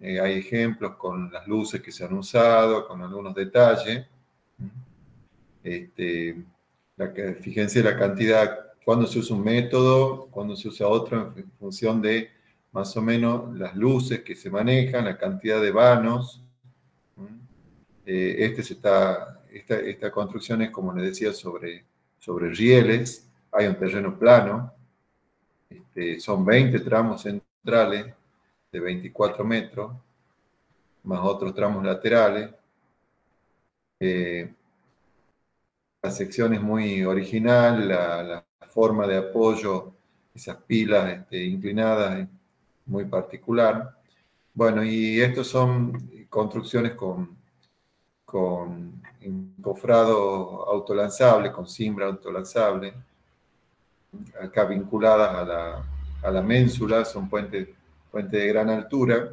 hay ejemplos con las luces que se han usado, con algunos detalles. Este, la, fíjense la cantidad, cuando se usa un método, cuando se usa otro, en función de más o menos las luces que se manejan, la cantidad de vanos. Eh, este se está, esta, esta, construcción es, como les decía, sobre, sobre rieles. Hay un terreno plano. Este, son 20 tramos centrales de 24 metros, más otros tramos laterales. Eh, la sección es muy original, la, forma de apoyo, esas pilas este, inclinadas, es muy particular. Bueno, y estos son construcciones con, con encofrado autolanzable, con cimbra autolanzable, acá vinculadas a la, a la ménsula, son puentes, puentes de gran altura,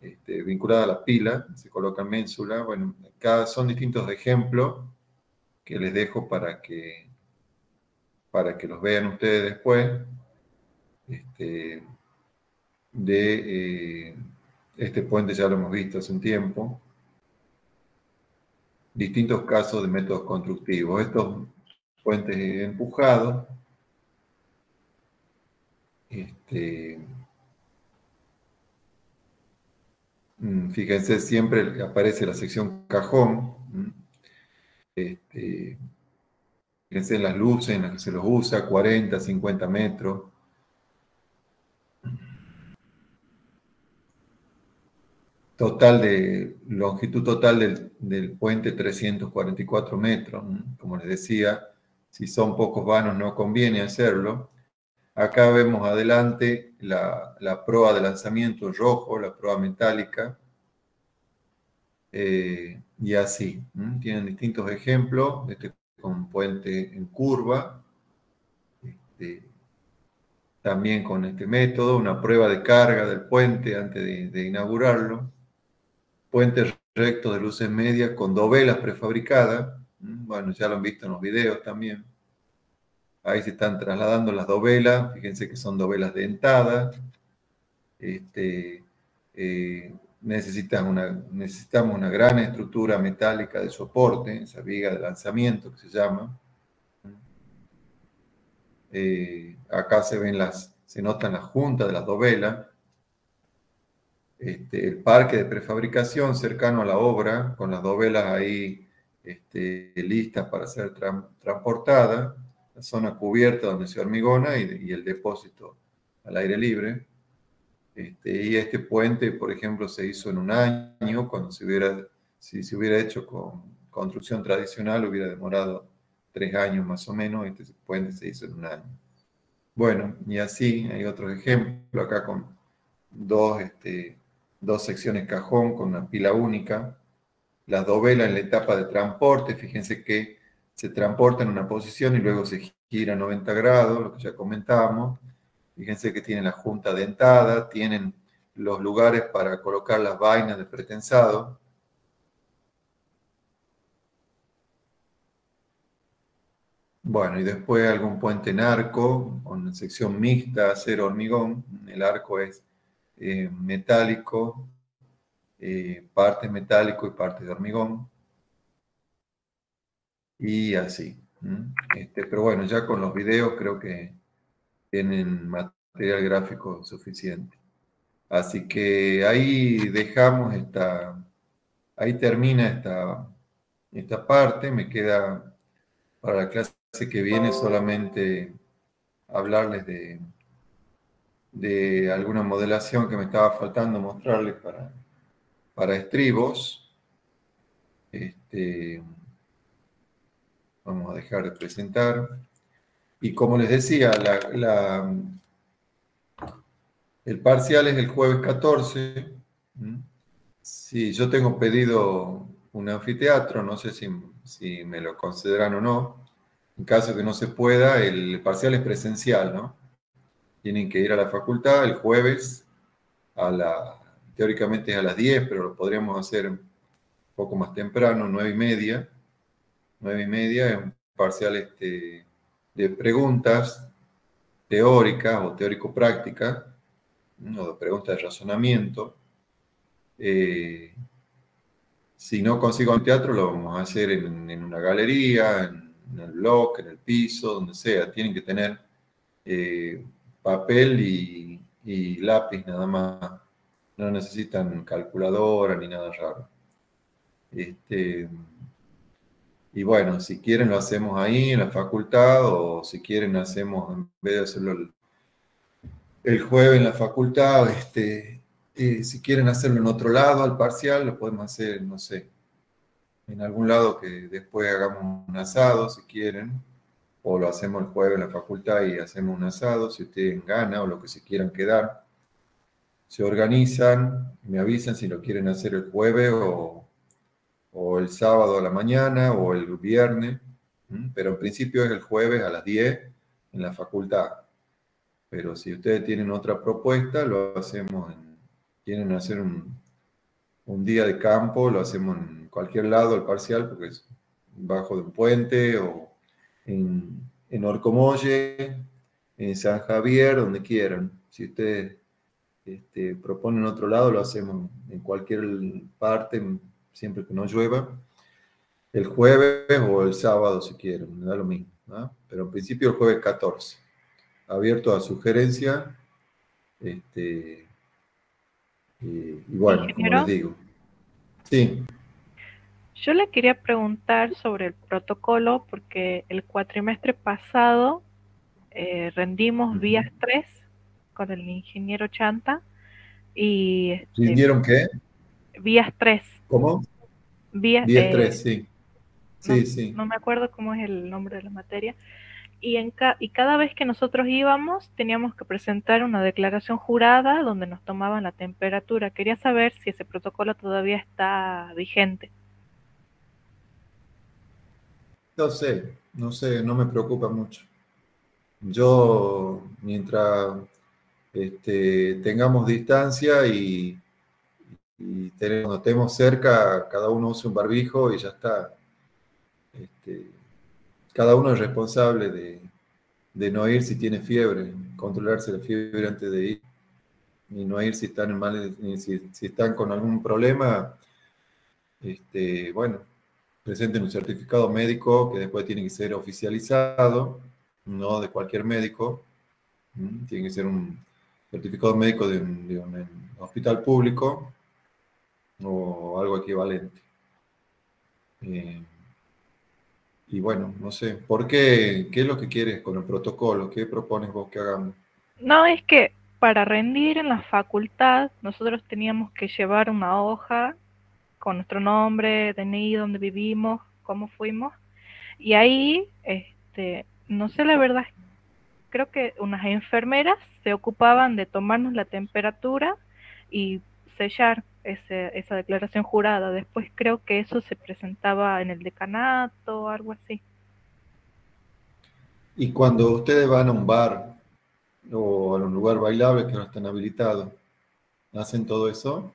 este, vinculadas a la pila, se colocan ménsula. Bueno, acá son distintos ejemplos que les dejo para que, para que los vean ustedes después. Este, de eh, este puente ya lo hemos visto hace un tiempo. Distintos casos de métodos constructivos. Estos puentes empujados. Este, mm, fíjense, siempre aparece la sección cajón. Este, fíjense las luces en las que se los usa, 40, 50 metros. Total de, longitud total del, del, puente 344 metros. Como les decía, si son pocos vanos no conviene hacerlo. Acá vemos adelante la, la proa de lanzamiento rojo, la proa metálica. Eh, y así. Tienen distintos ejemplos, este con puente en curva, este, también con este método, una prueba de carga del puente antes de, inaugurarlo, puentes rectos de luces medias con dovelas prefabricadas, bueno, ya lo han visto en los videos también. Ahí se están trasladando las dovelas, fíjense que son dovelas dentadas. Este, eh, una, necesitamos una gran estructura metálica de soporte, esa viga de lanzamiento que se llama. Eh, acá se ven las, se notan las juntas de las dovelas. Este, el parque de prefabricación cercano a la obra, con las dovelas ahí este, listas para ser transportadas, la zona cubierta donde se hormigona y, el depósito al aire libre. Este, y este puente, por ejemplo, se hizo en un año, cuando se hubiera, si se hubiera hecho con construcción tradicional, hubiera demorado tres años más o menos, este puente se hizo en un año. Bueno, y así hay otros ejemplos acá con dos, este, dos secciones cajón con una pila única, las dovelas en la etapa de transporte, fíjense que se transporta en una posición y luego se gira 90 grados, lo que ya comentábamos. Fíjense que tienen la junta dentada, tienen los lugares para colocar las vainas de pretensado. Bueno, y después algún puente en arco, con sección mixta, acero hormigón. El arco es eh, metálico, eh, parte metálico y parte de hormigón. Y así. Este, pero bueno, ya con los videos creo que tienen material gráfico suficiente. Así que ahí dejamos esta, ahí termina esta, esta parte. Me queda para la clase que viene solamente hablarles de, de alguna modelación que me estaba faltando mostrarles para, para estribos. Este, vamos a dejar de presentar. Y como les decía, el parcial es el jueves 14. Si yo tengo pedido un anfiteatro, no sé si, si me lo consideran o no. En caso que no se pueda, el parcial es presencial, ¿no? Tienen que ir a la facultad el jueves a la, teóricamente es a las 10, pero lo podríamos hacer un poco más temprano, 9 y media. 9 y media es un parcial este, de preguntas teóricas o teórico-prácticas, o de preguntas de razonamiento. Eh, si no consigo un teatro, lo vamos a hacer en, una galería, en, el blog, en el piso, donde sea. Tienen que tener eh, papel y, y lápiz nada más no necesitan calculadora ni nada raro. Este, y bueno, si quieren lo hacemos ahí en la facultad o si quieren hacemos, en vez de hacerlo el, jueves en la facultad, este, eh, si quieren hacerlo en otro lado, al parcial, lo podemos hacer, no sé, en algún lado que después hagamos un asado, si quieren, o lo hacemos el jueves en la facultad y hacemos un asado, si ustedes ganan o lo que se quieran quedar. Se organizan, me avisan si lo quieren hacer el jueves o, el sábado a la mañana o el viernes, pero en principio es el jueves a las 10 en la facultad. Pero si ustedes tienen otra propuesta, lo hacemos, en, quieren hacer un, día de campo, lo hacemos en cualquier lado, el parcial, porque es bajo de un puente o en, en Orcomolle, en San Javier, donde quieran. Si ustedes este, proponen otro lado, lo hacemos en cualquier parte, siempre que no llueva. El jueves o el sábado, si quieren, me da lo mismo. Pero en principio el jueves 14. Abierto a sugerencia. Este, y, bueno, como les digo. Sí. Yo le quería preguntar sobre el protocolo, porque el cuatrimestre pasado eh, rendimos vías 3 con el ingeniero Chanta. Y, este, ¿Vinieron qué? Vías 3. ¿Cómo? Vías, 3, sí. Sí, no, sí. No me acuerdo cómo es el nombre de la materia. Y, en y cada vez que nosotros íbamos teníamos que presentar una declaración jurada donde nos tomaban la temperatura. Quería saber si ese protocolo todavía está vigente. No sé, no sé, no me preocupa mucho. Yo, mientras este, tengamos distancia y, y tenemos, estemos cerca, cada uno use un barbijo y ya está. este, cada uno es responsable de, de, no ir si tiene fiebre, controlarse la fiebre antes de ir, y no ir si están, mal, si, si están con algún problema, este, bueno, presenten un certificado médico que después tiene que ser oficializado, no de cualquier médico, tiene que ser un certificado médico de un, hospital público o algo equivalente. Eh, y bueno, no sé, ¿por qué? ¿Qué es lo que quieres con el protocolo? ¿Qué propones vos que hagamos? No, es que para rendir en la facultad nosotros teníamos que llevar una hoja con nuestro nombre, DNI, dónde vivimos, cómo fuimos. Y ahí, este, no sé la verdad, creo que unas enfermeras se ocupaban de tomarnos la temperatura y sellar ese, esa declaración jurada. Después creo que eso se presentaba en el decanato o algo así. Y cuando ustedes van a un bar o a un lugar bailable que no están habilitados, ¿hacen todo eso?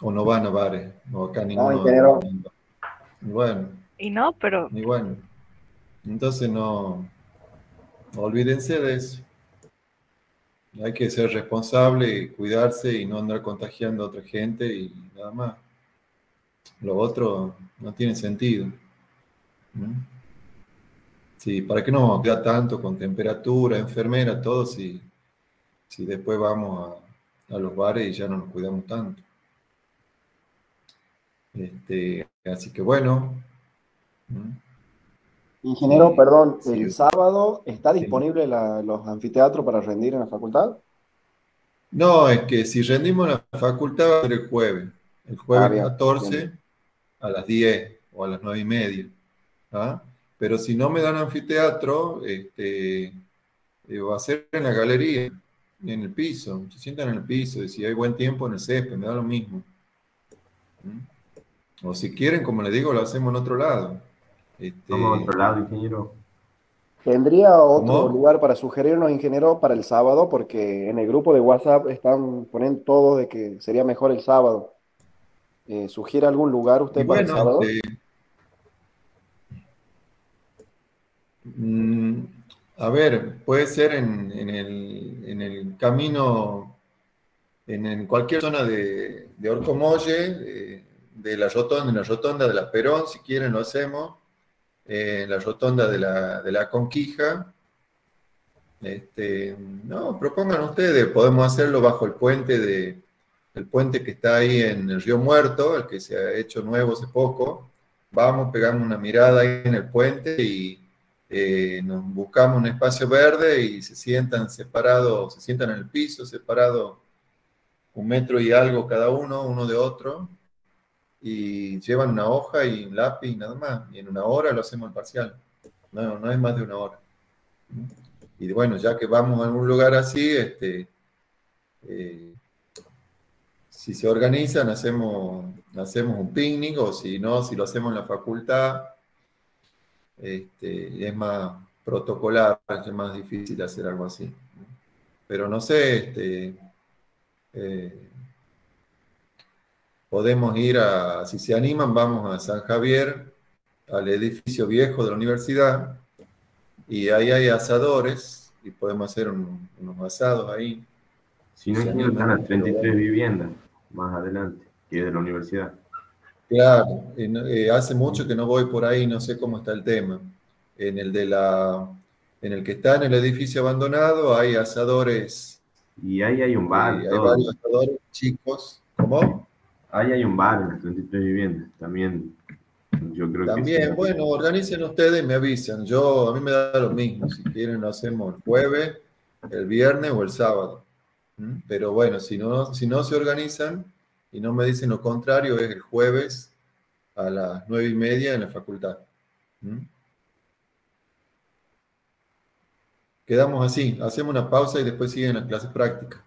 O no van a bares, o acá ninguno. No, bueno. Y no, pero. Y bueno. Entonces no. Olvídense de eso. Hay que ser responsable cuidarse y no andar contagiando a otra gente y nada más. Lo otro no tiene sentido. Sí, ¿para qué nos queda tanto con temperatura, enfermera, todo si, si después vamos a, a los bares y ya no nos cuidamos tanto? Este, así que bueno. Ingeniero, perdón, ¿el sábado está disponible los anfiteatros para rendir en la facultad? No, es que si rendimos en la facultad va a ser el jueves. El jueves 14 ah, a las 10 o a las 9 y media. ¿ah? Pero si no me dan anfiteatro, este, eh, va a ser en la galería, en el piso. Se sientan en el piso y si hay buen tiempo en el césped, me da lo mismo. O si quieren, como les digo, lo hacemos en otro lado. Este... Vamos a otro lado, ingeniero. ¿Tendría otro lugar para sugerirnos, ingeniero, para el sábado? Porque en el grupo de WhatsApp están poniendo todo de que sería mejor el sábado. Eh, ¿Sugiere algún lugar usted para el sábado? Este, mm, a ver, puede ser en, el, camino, en, cualquier zona de, de Orcomolle, de la rotonda, en la rotonda de la Perón, si quieren lo hacemos, eh, en la rotonda de la, de la Conquija. Este, no, propongan ustedes, podemos hacerlo bajo el puente de, el puente que está ahí en el Río Muerto, el que se ha hecho nuevo hace poco. Vamos, pegamos una mirada ahí en el puente y eh, nos buscamos un espacio verde y se sientan separados, se sientan en el piso, separados un metro y algo cada uno, uno de otro, y llevan una hoja y un lápiz y nada más. Y en una hora lo hacemos el parcial. No, no es más de una hora. Y bueno, ya que vamos a algún lugar así, este, eh, si se organizan, hacemos, hacemos un picnic, o si no, si lo hacemos en la facultad, este, es más protocolar, es más difícil hacer algo así. Pero no sé, este, eh, podemos ir a, si se animan, vamos a San Javier, al edificio viejo de la universidad, y ahí hay asadores, y podemos hacer unos asados ahí. Si no, están las 33 viviendas más adelante, que es de la universidad. Claro, eh, hace mucho que no voy por ahí, no sé cómo está el tema. En el de la, en el que está en el edificio abandonado hay asadores. Y ahí hay un bar. hay varios asadores chicos. ¿Cómo? Ahí hay un bar en las 33 viviendas, también. Yo creo también, bueno, organicen ustedes y me avisan. Yo, a mí me da lo mismo. Si quieren, lo hacemos el jueves, el viernes o el sábado. Pero bueno, si no, si no se organizan y no me dicen lo contrario, es el jueves a las nueve y media en la facultad. Quedamos así, hacemos una pausa y después siguen las clases prácticas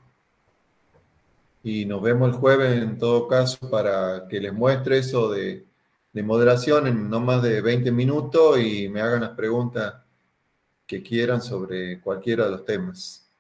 y nos vemos el jueves en todo caso para que les muestre eso de, moderación en no más de 20 minutos y me hagan las preguntas que quieran sobre cualquiera de los temas.